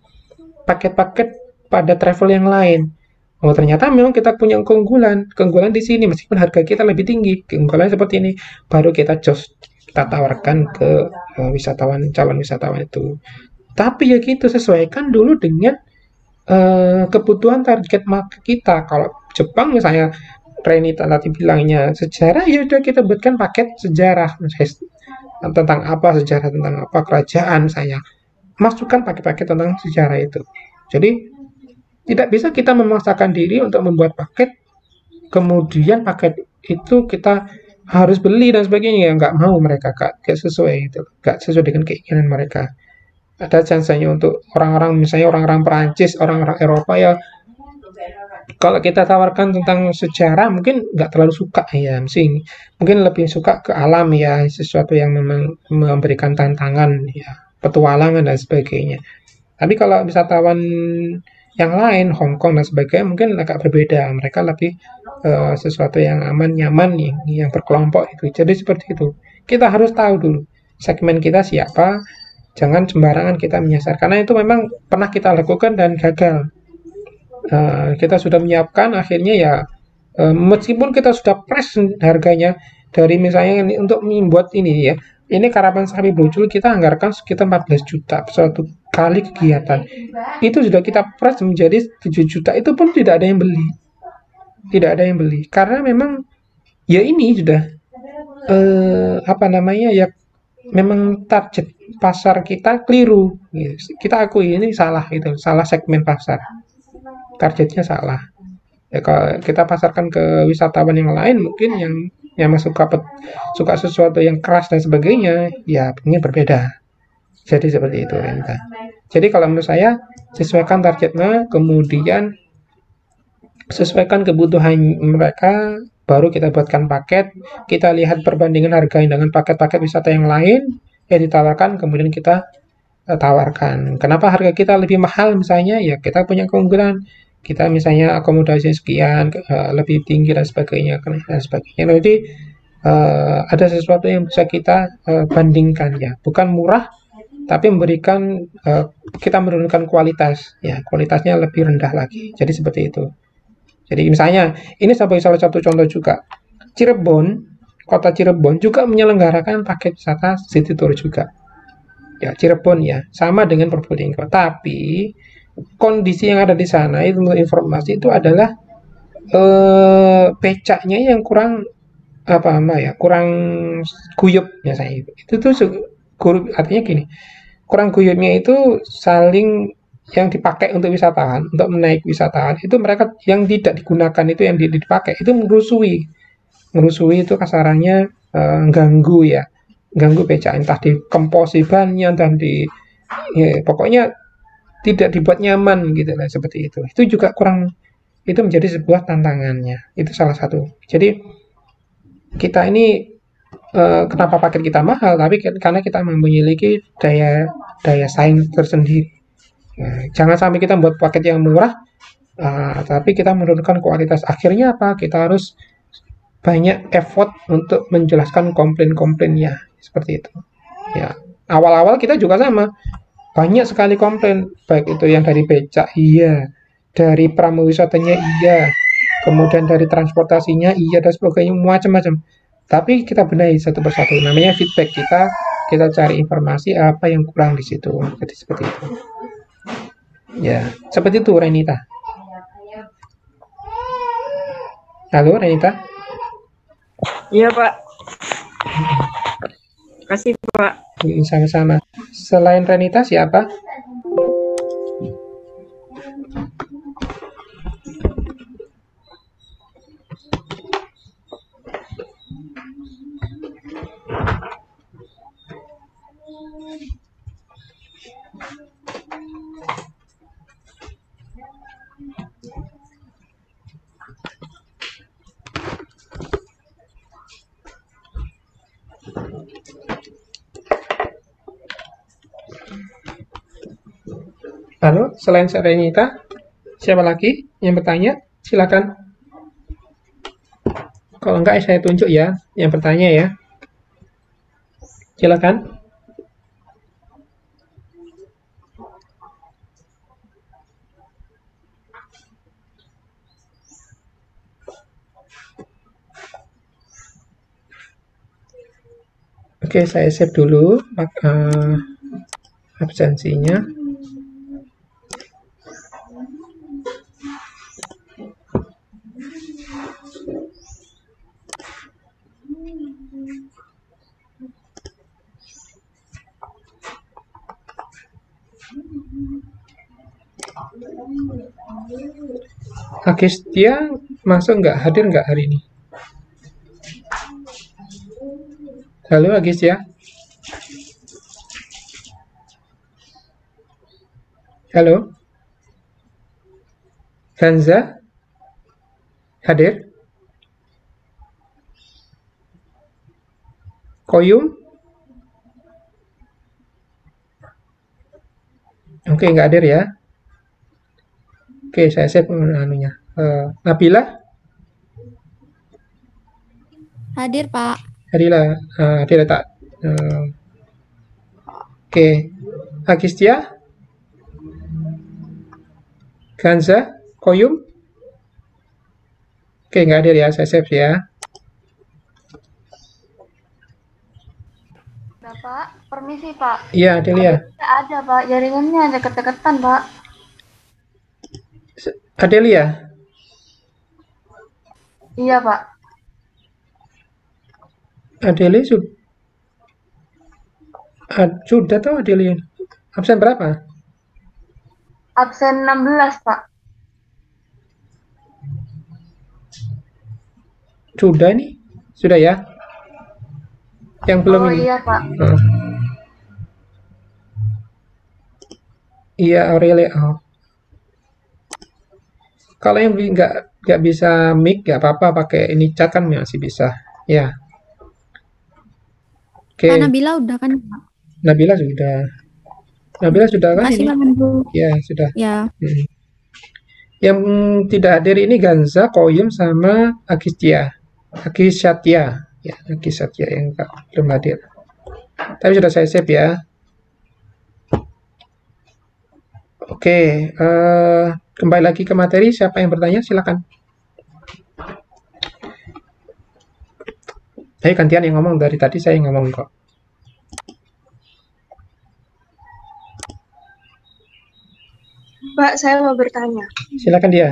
paket-paket pada travel yang lain. Oh ternyata memang kita punya keunggulan, keunggulan di sini meskipun harga kita lebih tinggi, keunggulan seperti ini baru kita jos kita tawarkan ke uh, wisatawan calon wisatawan itu. Tapi ya gitu sesuaikan dulu dengan uh, kebutuhan target market kita. Kalau Jepang misalnya Renita tadi bilangnya sejarah ya udah kita buatkan paket sejarah tentang apa sejarah tentang apa kerajaan saya masukkan paket-paket tentang sejarah itu. Jadi tidak bisa kita memaksakan diri untuk membuat paket, kemudian paket itu kita harus beli dan sebagainya. Ya, nggak mau mereka, gak sesuai itu, nggak sesuai dengan keinginan mereka. Ada chancenya untuk orang-orang, misalnya orang-orang Perancis, orang-orang Eropa ya, kalau kita tawarkan tentang sejarah mungkin nggak terlalu suka ya sih mungkin lebih suka ke alam ya sesuatu yang memang memberikan tantangan ya petualangan dan sebagainya tapi kalau wisatawan yang lain, Hong Kong dan sebagainya mungkin agak berbeda. Mereka lebih uh, sesuatu yang aman, nyaman, yang, yang berkelompok itu. Jadi seperti itu. Kita harus tahu dulu segmen kita siapa. Jangan sembarangan kita menyasar. Karena itu memang pernah kita lakukan dan gagal. Uh, kita sudah menyiapkan, akhirnya ya uh, meskipun kita sudah press harganya dari misalnya ini, untuk membuat ini ya, ini karapan sapi bocul kita anggarkan sekitar 14 juta satu kali kegiatan itu sudah kita press menjadi 7 juta itu pun tidak ada yang beli tidak ada yang beli karena memang ya ini sudah eh, apa namanya ya memang target pasar kita keliru. Kita akui ini salah itu salah segmen pasar. Targetnya salah. Ya kalau kita pasarkan ke wisatawan yang lain mungkin yang yang suka suka sesuatu yang keras dan sebagainya ya ini berbeda. Jadi seperti itu Renta. Jadi kalau menurut saya sesuaikan targetnya, kemudian sesuaikan kebutuhan mereka, baru kita buatkan paket, kita lihat perbandingan harga dengan paket-paket wisata yang lain yang ditawarkan, kemudian kita uh, tawarkan. Kenapa harga kita lebih mahal misalnya? Ya kita punya keunggulan. Kita misalnya akomodasi sekian, uh, lebih tinggi dan sebagainya, dan sebagainya. Jadi uh, ada sesuatu yang bisa kita bandingkan ya, bukan murah tapi memberikan kita menurunkan kualitas ya kualitasnya lebih rendah lagi jadi seperti itu jadi misalnya ini sebagai salah satu contoh juga. Cirebon kota Cirebon juga menyelenggarakan paket wisata city tour juga. Ya Cirebon ya sama dengan Probolinggo tapi kondisi yang ada di sana itu untuk informasi itu adalah eh, becaknya yang kurang apa apa ya kurang guyup ya saya. Itu tuh artinya gini. Kurang guyupnya itu saling yang dipakai untuk wisatawan, untuk menaik wisatawan itu mereka yang tidak digunakan itu yang dipakai itu merusui, merusui itu kasarannya uh, ganggu ya, ganggu beca entah di komposi bannya dan di ya, pokoknya tidak dibuat nyaman gitu lah seperti itu. Itu juga kurang itu menjadi sebuah tantangannya. Itu salah satu. Jadi kita ini uh, kenapa paket kita mahal tapi karena kita memiliki daya daya saing tersendiri jangan sampai kita buat paket yang murah uh, tapi kita menurunkan kualitas. Akhirnya apa? Kita harus banyak effort untuk menjelaskan komplain-komplainnya. Seperti itu. Ya. Awal-awal kita juga sama. Banyak sekali komplain. Baik itu yang dari becak iya. Dari pramu wisatanya iya. Kemudian dari transportasinya iya dan sebagainya. Macam-macam. Tapi kita benahi satu persatu. Namanya feedback kita, kita cari informasi apa yang kurang di situ. Jadi seperti itu. Ya, seperti itu Renita. Halo Renita. Iya Pak. Kasih Pak. Sama-sama. Selain Renita siapa? Halo, selain Serenita, siapa lagi yang bertanya? Silakan. Kalau enggak, saya tunjuk ya yang bertanya ya. Silakan. Oke, saya save dulu uh, absensinya. Agis dia masuk nggak hadir nggak hari ini? Halo Agis ya. Halo. Hanza? Hadir? Koyum? Oke, nggak hadir ya. Oke, saya save anunya. Uh, Nabila? Hadir, Pak. Hadilah, uh, hadir tak? Uh, Oke, Agistia? Ganza? Koyum? Oke, nggak hadir ya, saya save ya. Pak, permisi Pak. Iya, Adelia. Ada Pak, jaringannya ada deket-deketan Pak. Adelia? Iya Pak. Adelia sudah Ad, sudah tahu Adelia absen berapa? Absen 16 Pak. Sudah nih, sudah ya? Yang belum oh, ini? iya Pak. Oh. Iya Aurelia. Oh. Kalau yang nggak nggak bisa mic nggak apa-apa pakai ini chat kan masih bisa. Ya. Oke. Pak Nabila udah kan? Nabila sudah. Nabila sudah kan Masih ini? Ya sudah. Ya. Hmm. Yang tidak hadir ini Ganza, Koyum sama Agistia. Agisatya. Ya, Agisatya yang nggak belum hadir. Tapi sudah saya save ya. Oke, eh, kembali lagi ke materi. Siapa yang bertanya? Silakan. Ayo gantian yang ngomong dari tadi saya yang ngomong kok. Pak, saya mau bertanya. Silakan dia.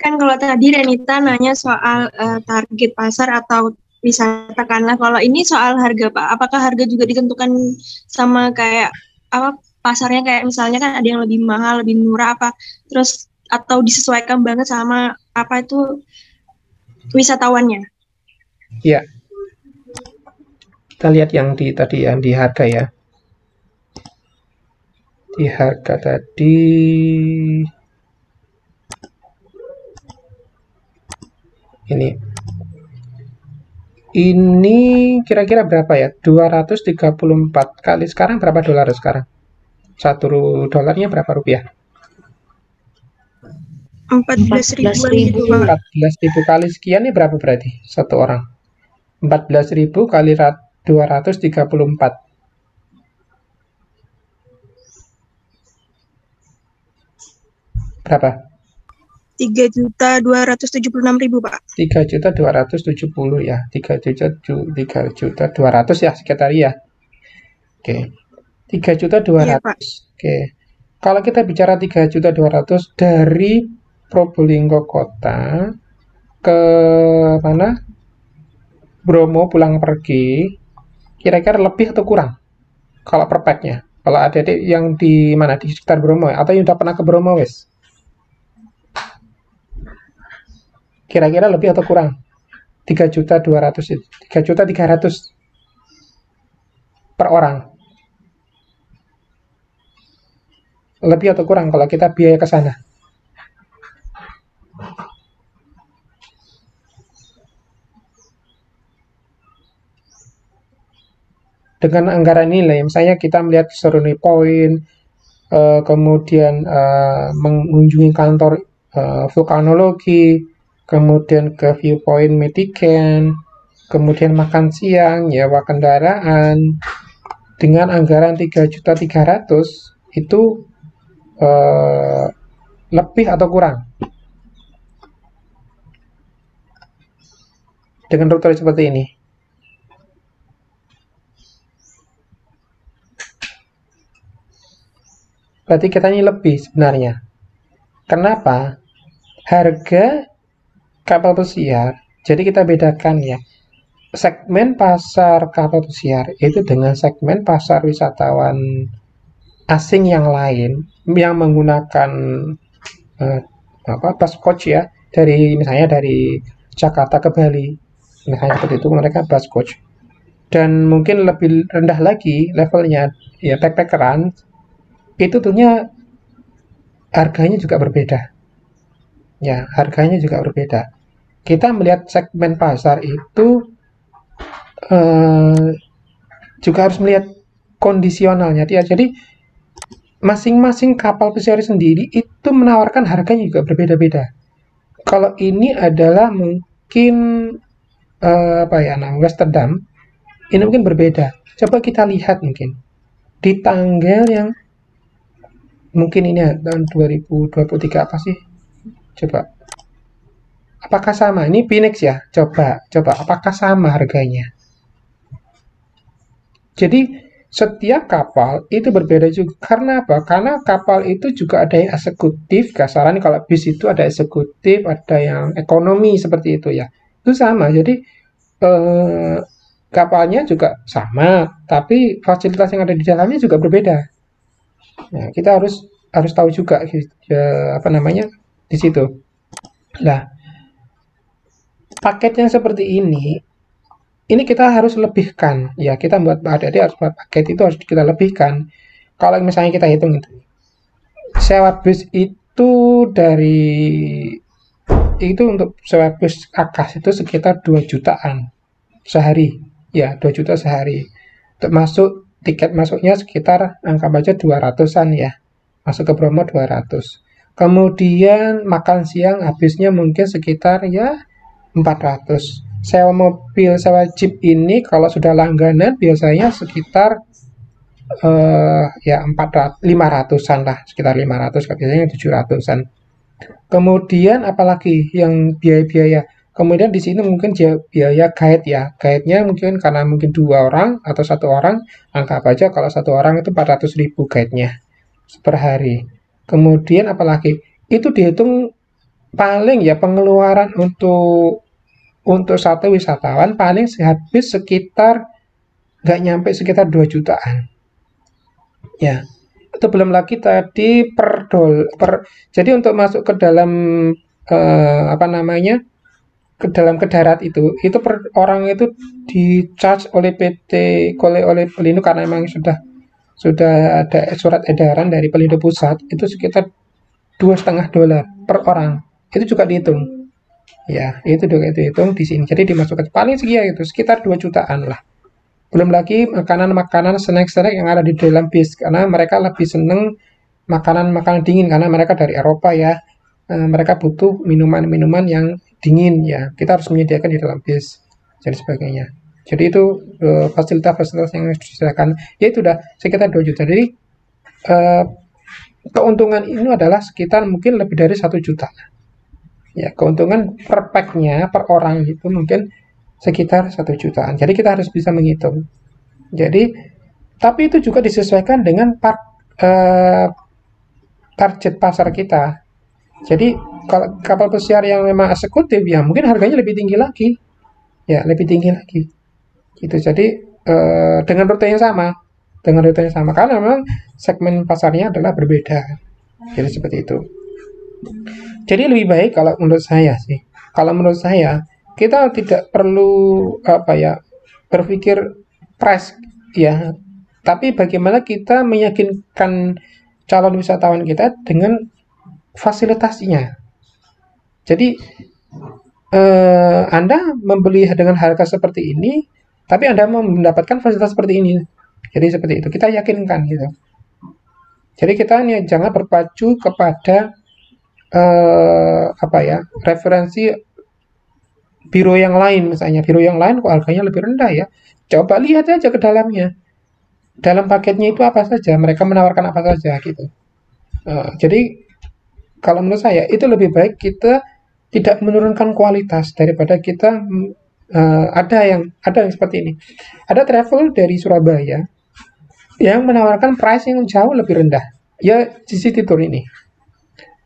Kan kalau tadi Renita nanya soal uh, target pasar atau wisata karena kalau ini soal harga Pak, apakah harga juga ditentukan sama kayak apa pasarnya kayak misalnya kan ada yang lebih mahal, lebih murah apa terus atau disesuaikan banget sama apa itu wisatawannya? Iya. Kita lihat yang di tadi yang di harga ya. Di harga tadi ini. Ini kira-kira berapa ya? 234 kali sekarang berapa dolar sekarang? Satu dolarnya berapa rupiah? 14 ribuan gitu Pak. 14 ribu kali sekian ini berapa berarti? Satu orang. 14 ribu kali 234. Berapa? Tiga juta dua ratus tujuh puluh enam ribu Pak. Tiga juta dua ratus tujuh puluh ya. Tiga juta tiga juta dua ratus ya sekitar ya. Oke. Tiga juta dua Iya, ratus. Oke. Kalau kita bicara tiga juta dua ratus dari Probolinggo kota ke mana? Bromo pulang pergi kira-kira lebih atau kurang? Kalau per packnya. Kalau adik-adik yang di mana di sekitar Bromo ya? atau yang udah pernah ke Bromo wes? Kira-kira lebih atau kurang? 3 juta 200 itu. 3 juta 300 per orang. Lebih atau kurang kalau kita biaya ke sana? Dengan anggaran nilai, misalnya kita melihat Seruni Point, uh, kemudian uh, mengunjungi kantor uh, vulkanologi, kemudian ke viewpoint Medican, kemudian makan siang, nyewa kendaraan, dengan anggaran 3.300 itu uh, lebih atau kurang? Dengan rute seperti ini. Berarti kita ini lebih sebenarnya. Kenapa? Harga kapal pesiar, jadi kita bedakan ya. Segmen pasar kapal pesiar itu dengan segmen pasar wisatawan asing yang lain yang menggunakan uh, apa bus coach ya dari misalnya dari Jakarta ke Bali misalnya seperti itu mereka bus coach dan mungkin lebih rendah lagi levelnya ya backpackeran itu tentunya harganya juga berbeda. Ya, harganya juga berbeda. Kita melihat segmen pasar itu eh, juga harus melihat kondisionalnya. Ya, jadi masing-masing kapal pesiar sendiri itu menawarkan harganya juga berbeda-beda. Kalau ini adalah mungkin eh, apa ya, nah Westerdam, ini mungkin berbeda. Coba kita lihat mungkin di tanggal yang mungkin ini ya, tahun 2023 apa sih? Coba. Apakah sama? Ini Phoenix ya? Coba, coba. Apakah sama harganya? Jadi setiap kapal itu berbeda juga. Karena apa? Karena kapal itu juga ada yang eksekutif. Kasaran kalau bis itu ada eksekutif, ada yang ekonomi seperti itu ya. Itu sama. Jadi eh, kapalnya juga sama, tapi fasilitas yang ada di dalamnya juga berbeda. Nah, kita harus harus tahu juga ya, apa namanya di situ. Nah, paket yang seperti ini ini kita harus lebihkan ya kita buat harus buat paket itu harus kita lebihkan kalau misalnya kita hitung itu sewa bus itu dari itu untuk sewa bus akas itu sekitar 2 jutaan sehari ya 2 juta sehari untuk masuk tiket masuknya sekitar angka baca 200-an ya. Masuk ke Bromo 200. Kemudian makan siang habisnya mungkin sekitar ya 400. Sewa mobil, sewa jeep ini kalau sudah langganan biasanya sekitar uh, ya 400 500-an lah, sekitar 500 biasanya 700-an. Kemudian apalagi yang biaya-biaya Kemudian di sini mungkin biaya guide ya. Guide-nya mungkin karena mungkin dua orang atau satu orang, anggap aja kalau satu orang itu 400 ribu guide-nya per hari. Kemudian apalagi itu dihitung paling ya pengeluaran untuk untuk satu wisatawan paling habis sekitar nggak nyampe sekitar 2 jutaan. Ya, itu belum lagi tadi per dol per jadi untuk masuk ke dalam eh, apa namanya ke dalam ke darat itu itu per orang itu di charge oleh PT oleh oleh Pelindo karena memang sudah sudah ada surat edaran dari Pelindo Pusat itu sekitar dua setengah dolar per orang itu juga dihitung ya itu juga itu hitung di sini. Jadi dimasukkan paling sekian itu sekitar 2 jutaan lah. Belum lagi makanan-makanan snack-snack yang ada di dalam bis karena mereka lebih seneng makanan-makanan dingin karena mereka dari Eropa ya. Eh, mereka butuh minuman-minuman yang dingin ya. Kita harus menyediakan di dalam bis dan sebagainya. Jadi itu uh, fasilitas-fasilitas yang disediakan ya itu sudah sekitar 2 juta. Jadi uh, keuntungan ini adalah sekitar mungkin lebih dari satu juta ya keuntungan per packnya per orang itu mungkin sekitar satu jutaan jadi kita harus bisa menghitung jadi tapi itu juga disesuaikan dengan part, uh, target pasar kita jadi kalau kapal pesiar yang memang eksekutif ya mungkin harganya lebih tinggi lagi. Ya, lebih tinggi lagi. Gitu. Jadi eh, dengan rute yang sama, dengan rute yang sama karena memang segmen pasarnya adalah berbeda. Jadi seperti itu. Jadi lebih baik kalau menurut saya sih. Kalau menurut saya kita tidak perlu apa ya berpikir price ya, tapi bagaimana kita meyakinkan calon wisatawan kita dengan fasilitasnya. Jadi eh, Anda membeli dengan harga seperti ini, tapi Anda mendapatkan fasilitas seperti ini. Jadi seperti itu kita yakinkan gitu. Jadi kita hanya jangan berpacu kepada eh, apa ya referensi biro yang lain misalnya biro yang lain kok harganya lebih rendah ya. Coba lihat aja ke dalamnya. Dalam paketnya itu apa saja, mereka menawarkan apa saja gitu. Eh, jadi kalau menurut saya itu lebih baik kita tidak menurunkan kualitas daripada kita eh, ada yang ada yang seperti ini. Ada travel dari Surabaya yang menawarkan price yang jauh lebih rendah. Ya di Tour ini.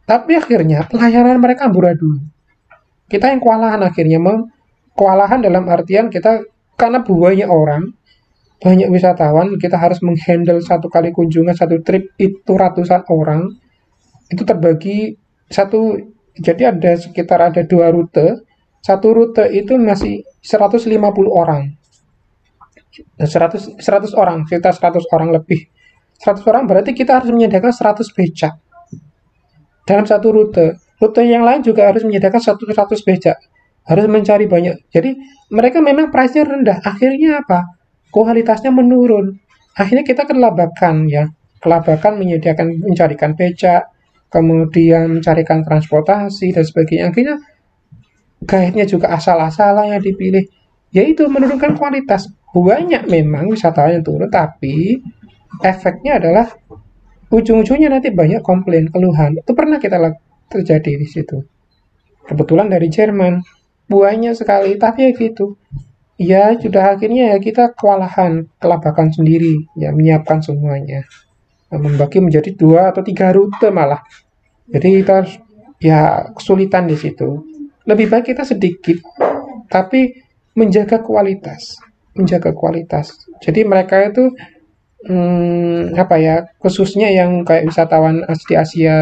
Tapi akhirnya pelayanan mereka amburadul. Kita yang kewalahan akhirnya mem- kewalahan dalam artian kita karena banyak orang, banyak wisatawan, kita harus menghandle satu kali kunjungan satu trip itu ratusan orang. Itu terbagi satu jadi ada sekitar ada dua rute. Satu rute itu masih 150 orang. 100 100 orang, sekitar 100 orang lebih. 100 orang berarti kita harus menyediakan 100 becak dalam satu rute. Rute yang lain juga harus menyediakan satu 100 becak. Harus mencari banyak. Jadi mereka memang price-nya rendah. Akhirnya apa? Kualitasnya menurun. Akhirnya kita kelabakan ya. Kelabakan menyediakan mencarikan becak, kemudian mencarikan transportasi dan sebagainya. Akhirnya guide-nya juga asal-asalan yang dipilih. Yaitu menurunkan kualitas. Banyak memang wisatawan yang turun, tapi efeknya adalah ujung-ujungnya nanti banyak komplain, keluhan. Itu pernah kita terjadi di situ. Kebetulan dari Jerman, banyak sekali, tapi ya gitu. Ya sudah akhirnya ya kita kewalahan, kelabakan sendiri, ya menyiapkan semuanya. Nah, membagi menjadi dua atau tiga rute malah. Jadi kita ya kesulitan di situ. Lebih baik kita sedikit, tapi menjaga kualitas, menjaga kualitas. Jadi mereka itu hmm, apa ya khususnya yang kayak wisatawan asli Asia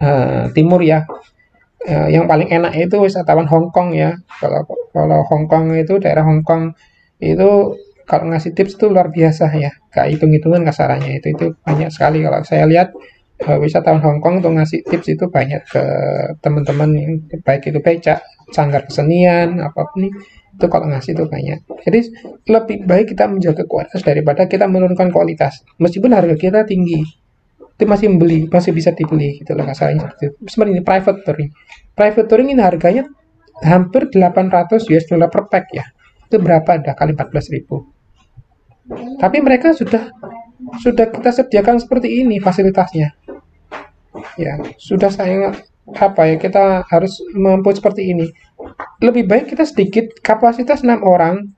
eh, Timur ya. Eh, yang paling enak itu wisatawan Hong Kong ya. Kalau kalau Hong Kong itu daerah Hong Kong itu kalau ngasih tips itu luar biasa ya. Gak hitung-hitungan kasarannya itu itu banyak sekali. Kalau saya lihat eh, wisatawan Hong Kong untuk ngasih tips itu banyak ke teman-teman baik itu becak sanggar kesenian apa pun nih itu kalau ngasih itu banyak. Jadi lebih baik kita menjaga kualitas daripada kita menurunkan kualitas. Meskipun harga kita tinggi itu masih membeli masih bisa dibeli gitu loh kasarnya seperti itu. Seperti ini private touring. Private touring ini harganya hampir 800 US dollar per pack ya. Itu berapa dah kali 14 ribu. Tapi mereka sudah sudah kita sediakan seperti ini fasilitasnya. Ya sudah saya apa ya kita harus mampu seperti ini lebih baik kita sedikit kapasitas enam orang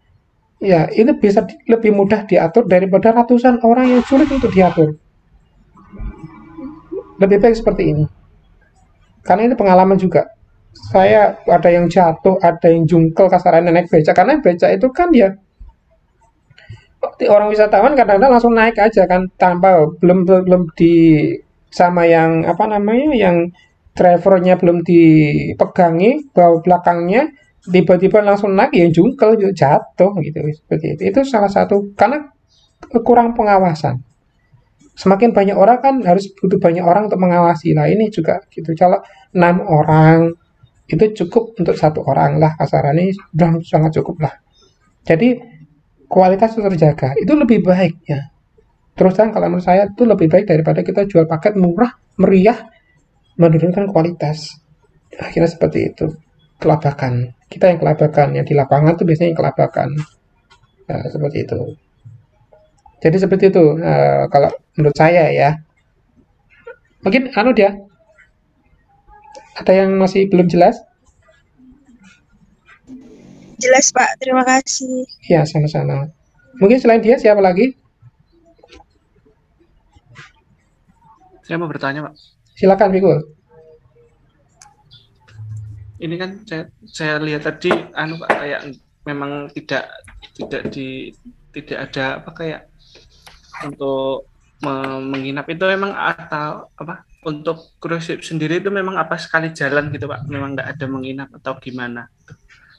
ya ini bisa di- lebih mudah diatur daripada ratusan orang yang sulit untuk diatur. Lebih baik seperti ini. Karena ini pengalaman juga. Saya ada yang jatuh ada yang jungkel kasarannya naik becak. Karena becak itu kan ya orang wisatawan kadang-kadang langsung naik aja kan tanpa belum belum di sama yang apa namanya yang drivernya belum dipegangi bawa belakangnya tiba-tiba langsung naik ya jungkel jatuh gitu. Seperti itu. Itu salah satu karena kurang pengawasan. Semakin banyak orang kan harus butuh banyak orang untuk mengawasi. Lah ini juga gitu. Kalau enam orang itu cukup untuk satu orang lah kasarannya. Sudah sangat cukup lah. Jadi kualitas itu terjaga. Itu lebih baik ya. Terus terang kalau menurut saya itu lebih baik daripada kita jual paket murah meriah menurunkan kualitas. Akhirnya seperti itu. Kelabakan. Kita yang kelabakan yang di lapangan tuh biasanya yang kelabakan. Nah, seperti itu. Jadi seperti itu eh, kalau menurut saya ya. Mungkin anu dia? Ada yang masih belum jelas? Jelas Pak, terima kasih. ya sama-sama. Mungkin selain dia siapa lagi? Saya mau bertanya, Pak. Silakan Fikul Ini kan saya, saya lihat tadi anu Pak kayak memang tidak tidak di tidak ada apa kayak untuk me- menginap itu memang atau apa untuk cruise ship sendiri itu memang apa sekali jalan gitu Pak memang nggak ada menginap atau gimana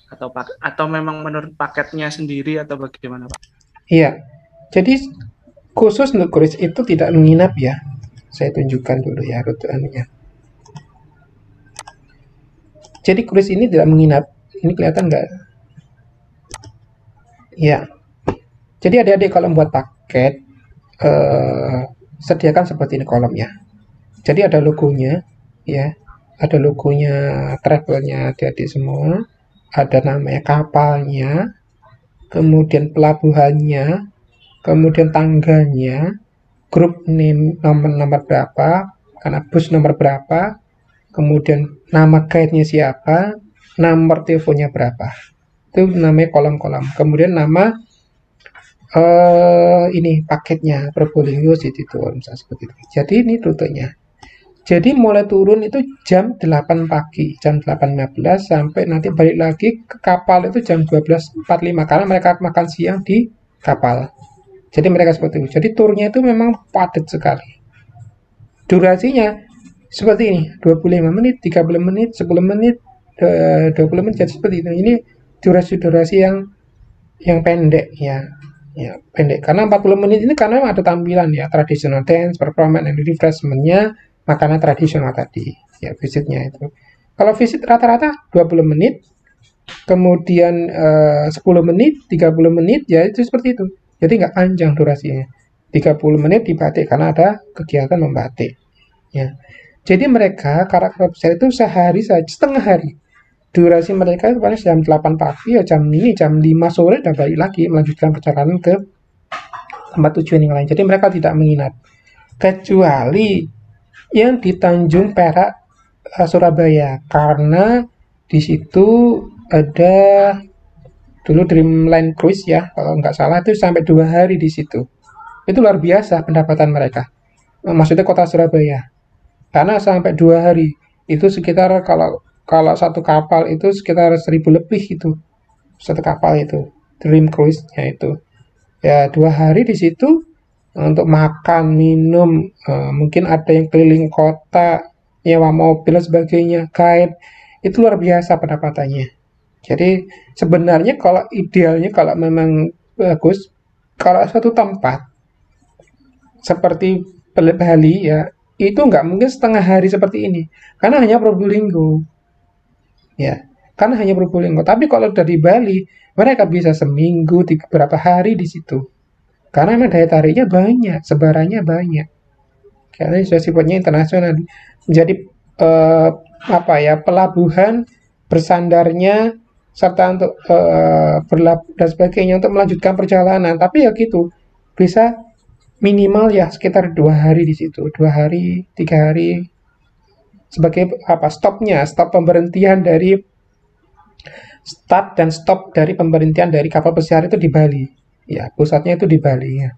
atau pak atau memang menurut paketnya sendiri atau bagaimana Pak? Iya, jadi khusus untuk cruise itu tidak menginap ya. Saya tunjukkan dulu ya rute anunya. Jadi cruise ini tidak menginap. Ini kelihatan nggak? Iya. Jadi adik-adik kalau membuat paket, eh, sediakan seperti ini kolomnya. Jadi ada logonya, ya, ada logonya travelnya adik-adik semua, ada namanya kapalnya, kemudian pelabuhannya, kemudian tangganya, grup name nomor-nomor berapa, karena bus nomor berapa, kemudian nama guide-nya siapa, nomor teleponnya berapa. Itu namanya kolom-kolom. Kemudian nama eh ini paketnya Probolinggo City Tour misalnya seperti itu. Jadi ini rutenya. Jadi mulai turun itu jam 8 pagi, jam 8.15 sampai nanti balik lagi ke kapal itu jam 12.45 karena mereka makan siang di kapal. Jadi mereka seperti itu. Jadi turnya itu memang padat sekali. Durasinya seperti ini, 25 menit, 30 menit, 10 menit, eh, 20 menit jadi seperti itu. Ini durasi-durasi yang yang pendek ya ya pendek karena 40 menit ini karena ada tampilan ya traditional dance performance and refreshmentnya makanan tradisional tadi ya visitnya itu kalau visit rata-rata 20 menit kemudian eh, 10 menit 30 menit ya itu seperti itu jadi nggak panjang durasinya 30 menit di batik karena ada kegiatan membatik ya jadi mereka karakter besar itu sehari saja setengah hari durasi mereka itu paling jam 8 pagi ya jam ini jam 5 sore udah balik lagi melanjutkan perjalanan ke tempat tujuan yang lain. Jadi mereka tidak menginap. Kecuali yang di Tanjung Perak eh, Surabaya karena di situ ada dulu Dreamline Cruise ya kalau nggak salah itu sampai dua hari di situ. Itu luar biasa pendapatan mereka. Maksudnya kota Surabaya. Karena sampai dua hari itu sekitar kalau kalau satu kapal itu sekitar seribu lebih itu satu kapal itu Dream Cruise nya itu ya dua hari di situ untuk makan minum uh, mungkin ada yang keliling kota nyewa mobil dan sebagainya guide itu luar biasa pendapatannya jadi sebenarnya kalau idealnya kalau memang bagus kalau satu tempat seperti Bali ya itu nggak mungkin setengah hari seperti ini. Karena hanya Probolinggo ya karena hanya Probolinggo tapi kalau dari Bali mereka bisa seminggu tiga, berapa hari di situ. Karena memang daya tariknya banyak sebarannya banyak. Karena sudah sifatnya internasional. Menjadi eh, apa ya pelabuhan bersandarnya serta untuk eh, berlap dan sebagainya untuk melanjutkan perjalanan. Tapi ya gitu bisa minimal ya sekitar dua hari di situ. Dua hari tiga hari sebagai apa stopnya stop pemberhentian dari start dan stop dari pemberhentian dari kapal pesiar itu di Bali. Ya pusatnya itu di Bali ya.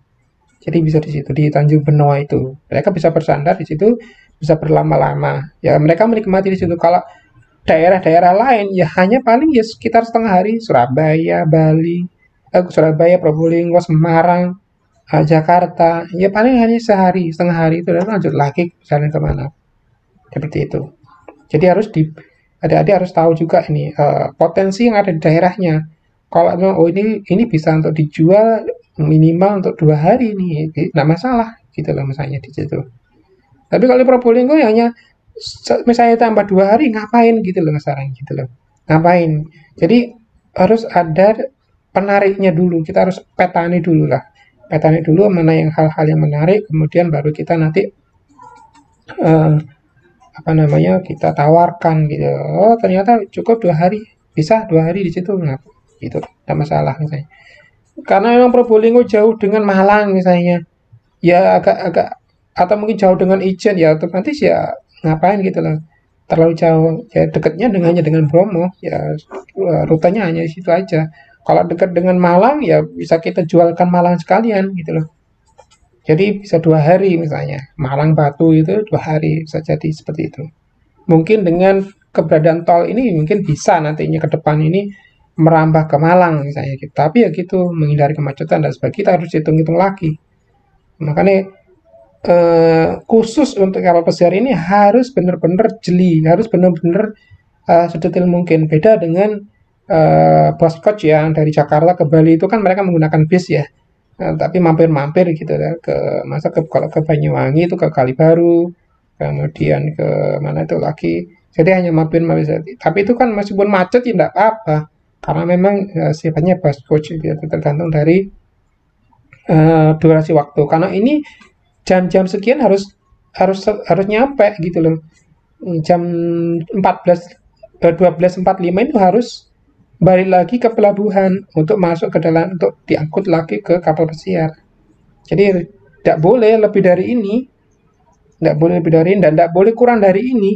Jadi bisa di situ di Tanjung Benoa itu. Mereka bisa bersandar di situ bisa berlama-lama. Ya mereka menikmati di situ. Kalau daerah-daerah lain ya hanya paling ya sekitar setengah hari Surabaya Bali eh, Surabaya Probolinggo Semarang eh, Jakarta ya paling hanya sehari setengah hari itu dan lanjut lagi jalan ke mana seperti itu. Jadi harus di adik-adik harus tahu juga ini uh, potensi yang ada di daerahnya. Kalau oh ini ini bisa untuk dijual minimal untuk dua hari ini, nggak masalah gitu loh misalnya di situ. Tapi kalau Probolinggo ya hanya misalnya tambah dua hari ngapain gitu loh sekarang gitu loh. Ngapain? Jadi harus ada penariknya dulu. Kita harus petani dulu lah. Petani dulu mana yang hal-hal yang menarik, kemudian baru kita nanti uh, apa namanya kita tawarkan gitu oh ternyata cukup dua hari bisa dua hari di situ nah itu tidak masalah misalnya karena memang Probolinggo jauh dengan Malang misalnya ya agak-agak atau mungkin jauh dengan Ijen ya otomatis ya ngapain gitu loh terlalu jauh ya dekatnya dengannya dengan Bromo ya rutenya hanya situ aja kalau dekat dengan Malang ya bisa kita jualkan Malang sekalian gitu loh jadi bisa dua hari misalnya. Malang Batu itu dua hari bisa jadi seperti itu. Mungkin dengan keberadaan tol ini mungkin bisa nantinya ke depan ini merambah ke Malang misalnya gitu. Tapi ya gitu menghindari kemacetan dan sebagainya harus hitung-hitung lagi. Makanya eh, khusus untuk kapal pesiar ini harus benar-benar jeli, harus benar-benar eh, sedetail mungkin. Beda dengan eh, bus coach yang dari Jakarta ke Bali itu kan mereka menggunakan bis ya Nah, tapi mampir-mampir gitu ya ke masa ke kalau ke Banyuwangi itu ke Kali Baru, kemudian ke mana itu lagi. Jadi hanya mampir-mampir. Tapi itu kan meskipun macet ya tidak apa-apa karena memang ya, sifatnya bus coach gitu tergantung dari uh, durasi waktu. Karena ini jam-jam sekian harus harus harus nyampe gitu loh. Jam 14 eh, 12.45 itu harus balik lagi ke pelabuhan untuk masuk ke dalam untuk diangkut lagi ke kapal pesiar. Jadi tidak boleh lebih dari ini tidak boleh lebih dari ini dan tidak boleh kurang dari ini.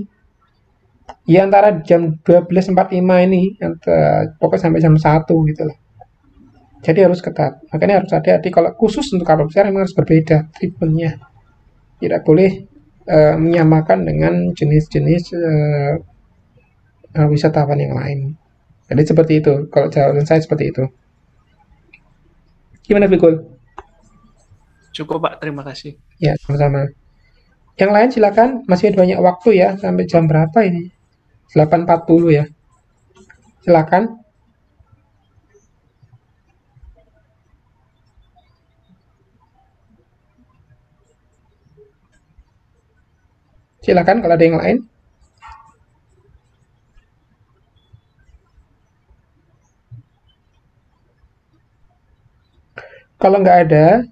Ya antara jam 12.45 ini pokoknya sampai jam 1 gitu loh jadi harus ketat makanya harus hati-hati kalau khusus untuk kapal pesiar memang harus berbeda treatmentnya tidak boleh uh, menyamakan dengan jenis-jenis uh, uh, wisatawan yang lain jadi seperti itu kalau jawaban saya seperti itu gimana Fikul? Cukup Pak, terima kasih. Ya, sama-sama. Yang lain silakan, masih ada banyak waktu ya, sampai jam berapa ini? 8.40 ya. Silakan. Silakan kalau ada yang lain. Kalau nggak ada,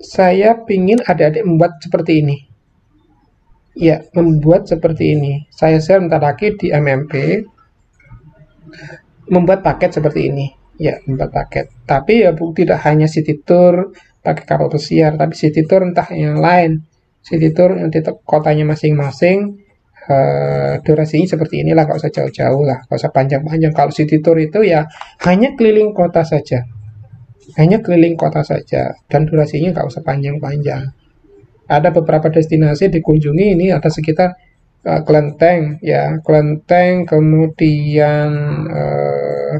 saya pingin adik-adik membuat seperti ini. Ya, membuat seperti ini. Saya share bentar lagi di MMP. Membuat paket seperti ini. Ya, membuat paket. Tapi ya bu, tidak hanya city tour pakai kapal pesiar, tapi city tour entah yang lain. City tour yang di kotanya masing-masing. Uh, durasinya seperti inilah, nggak usah jauh-jauh lah, nggak usah panjang-panjang. Kalau city tour itu ya hanya keliling kota saja hanya keliling kota saja dan durasinya nggak usah panjang-panjang. Ada beberapa destinasi dikunjungi ini ada sekitar uh, Kelenteng ya, Kelenteng kemudian uh,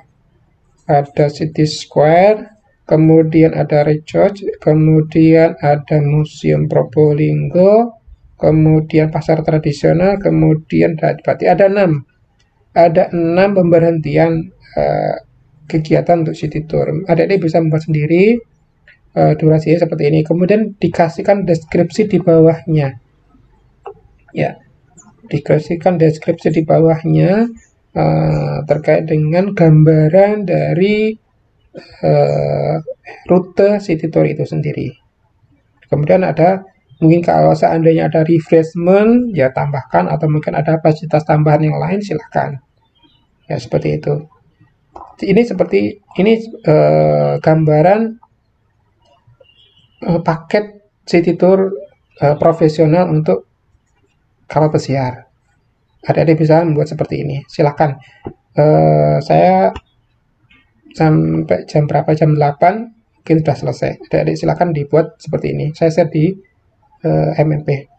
ada City Square, kemudian ada Rejoice, kemudian ada Museum Probolinggo, kemudian pasar tradisional, kemudian berarti ada enam, ada enam pemberhentian uh, kegiatan untuk city tour. Adik-adik bisa membuat sendiri uh, durasinya seperti ini. Kemudian dikasihkan deskripsi di bawahnya. Ya, dikasihkan deskripsi di bawahnya uh, terkait dengan gambaran dari uh, rute city tour itu sendiri. Kemudian ada mungkin kalau seandainya ada refreshment ya tambahkan atau mungkin ada fasilitas tambahan yang lain silahkan ya seperti itu ini seperti ini uh, gambaran uh, paket city tour uh, profesional untuk kapal pesiar. Ada-ada bisa membuat seperti ini. Silahkan. Uh, saya sampai jam berapa? Jam 8 mungkin sudah selesai. Adik-adik silakan dibuat seperti ini. Saya share di uh, MMP.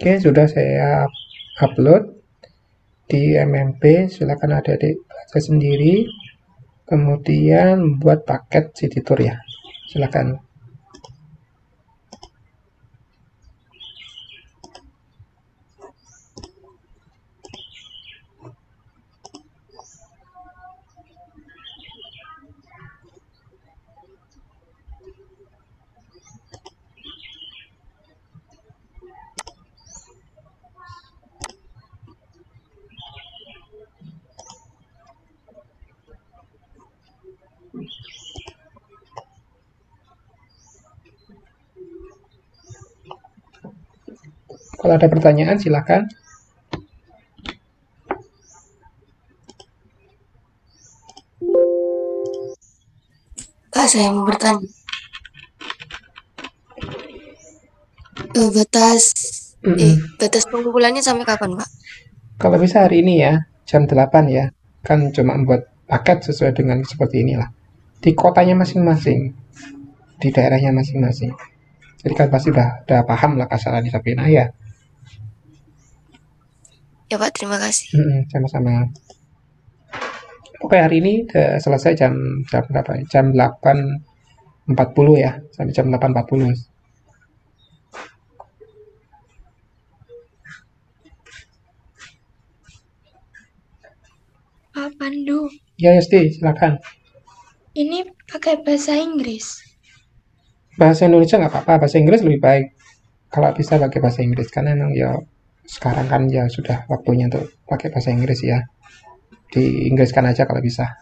Oke, sudah saya upload di MMP. Silakan adik-adik baca sendiri. Kemudian buat paket city tour ya. Silakan. Ada pertanyaan silakan. Kak, saya mau bertanya. Eh, batas Mm-mm. eh batas pengumpulannya sampai kapan, Pak? Kalau bisa hari ini ya, jam 8 ya. Kan cuma buat paket sesuai dengan seperti inilah. Di kotanya masing-masing. Di daerahnya masing-masing. Jadi kan pasti udah, udah paham lah kasarannya Sabina ya. Ya, Pak, terima kasih. Mm-mm, sama-sama. Oke, hari ini udah selesai jam jam berapa? ya? Jam 8.40 ya, sampai jam 8.40. Pak Pandu, Ya, Yesti, silakan. ini pakai bahasa Inggris. Bahasa Indonesia nggak apa-apa, bahasa Inggris lebih baik. Kalau bisa pakai bahasa Inggris, karena emang ya sekarang kan ya sudah waktunya untuk pakai bahasa Inggris ya. Di Inggriskan aja kalau bisa.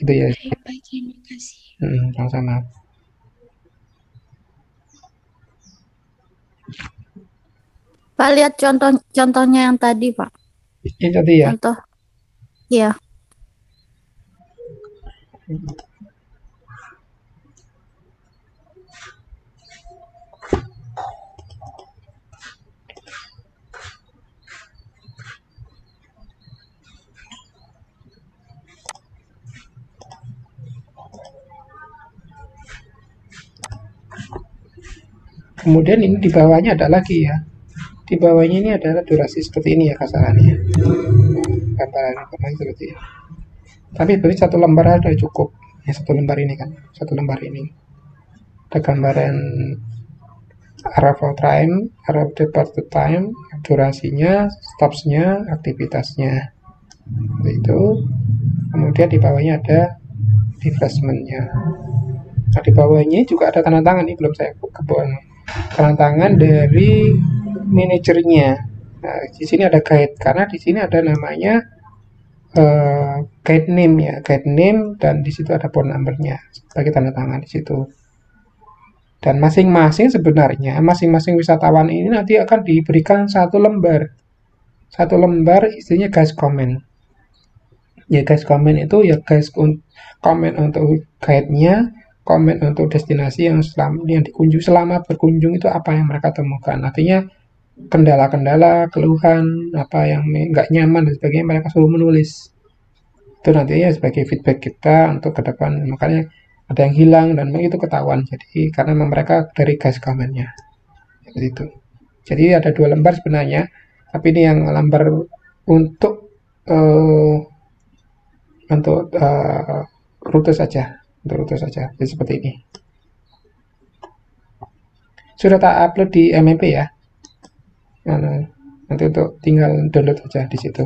Gitu ya. Baik, baik, terima kasih. Mm, sama-sama. Pak lihat contoh contohnya yang tadi, Pak. Ini tadi ya. Contoh. Iya. Kemudian ini di bawahnya ada lagi ya. Di bawahnya ini adalah durasi seperti ini ya kasarannya. Gambaran informasi seperti ini. Tapi beri satu lembar ada cukup. Ya satu lembar ini kan, satu lembar ini. Ada gambaran arrival time, arrival departure time, durasinya, stopsnya, aktivitasnya. Seperti itu. Kemudian di bawahnya ada refreshment-nya. Nah, di bawahnya juga ada tanda tangan ini belum saya kebuang tanda tangan dari manajernya. Nah, di sini ada guide karena di sini ada namanya eh, guide name ya, guide name dan di situ ada phone numbernya sebagai tanda tangan di situ. Dan masing-masing sebenarnya masing-masing wisatawan ini nanti akan diberikan satu lembar. Satu lembar isinya guys comment. Ya guys comment itu ya guys comment untuk guide-nya, komen untuk destinasi yang selama yang dikunjung selama berkunjung itu apa yang mereka temukan. Artinya kendala-kendala, keluhan, apa yang nggak nyaman dan sebagainya mereka suruh menulis. Itu nantinya sebagai feedback kita untuk ke depan. Makanya ada yang hilang dan itu ketahuan. Jadi karena mereka dari guys komennya. Seperti itu. Jadi ada dua lembar sebenarnya, tapi ini yang lembar untuk eh, untuk eh, rute saja, untuk rute saja. Jadi seperti ini. Sudah tak upload di MMP ya. Nanti untuk tinggal download saja di situ.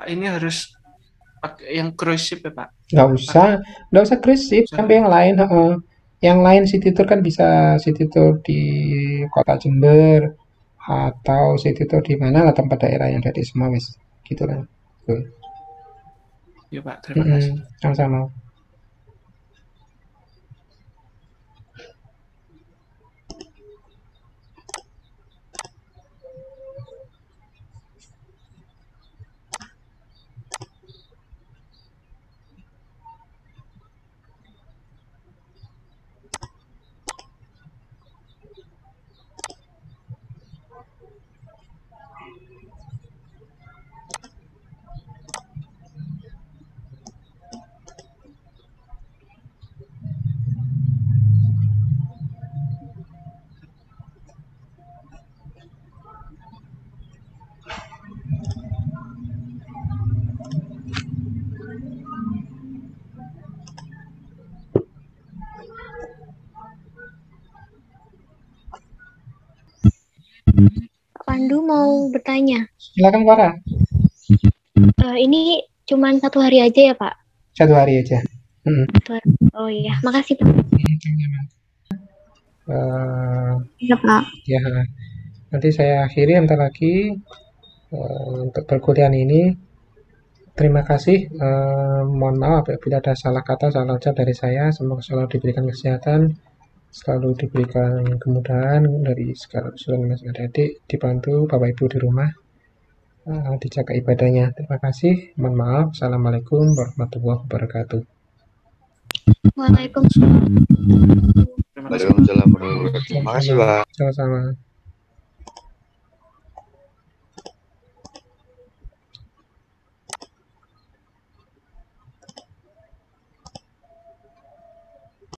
Pak ini harus yang cruise ship ya Pak. Nggak usah, nggak usah ship Usah. sampai yang lain. heeh. Yang lain city tour kan bisa city tour di kota Jember atau city tour di mana lah tempat daerah yang ada di semua wis gitu kan. Tuh. Ya Pak, terima kasih. sama-sama. Pandu mau bertanya. Silakan Farah. Eh, ini cuman satu hari aja ya Pak? Satu hari aja. Hmm. Satu hari. Oh iya, makasih Pak. Eh, Iya Pak. ya, nanti saya akhiri bentar lagi eh, untuk perkuliahan ini. Terima kasih. Eh, mohon maaf apabila ada salah kata, salah ucap dari saya. Semoga selalu diberikan kesehatan, selalu diberikan kemudahan dari segala usulan mas adik, dibantu Bapak Ibu di rumah, eh, dijaga ibadahnya. Terima kasih. Mohon maaf. Assalamualaikum warahmatullahi wabarakatuh. Waalaikumsalam. Waalaikumsalam warahmatullahi wabarakatuh. Terima kasih, Pak. Sama-sama.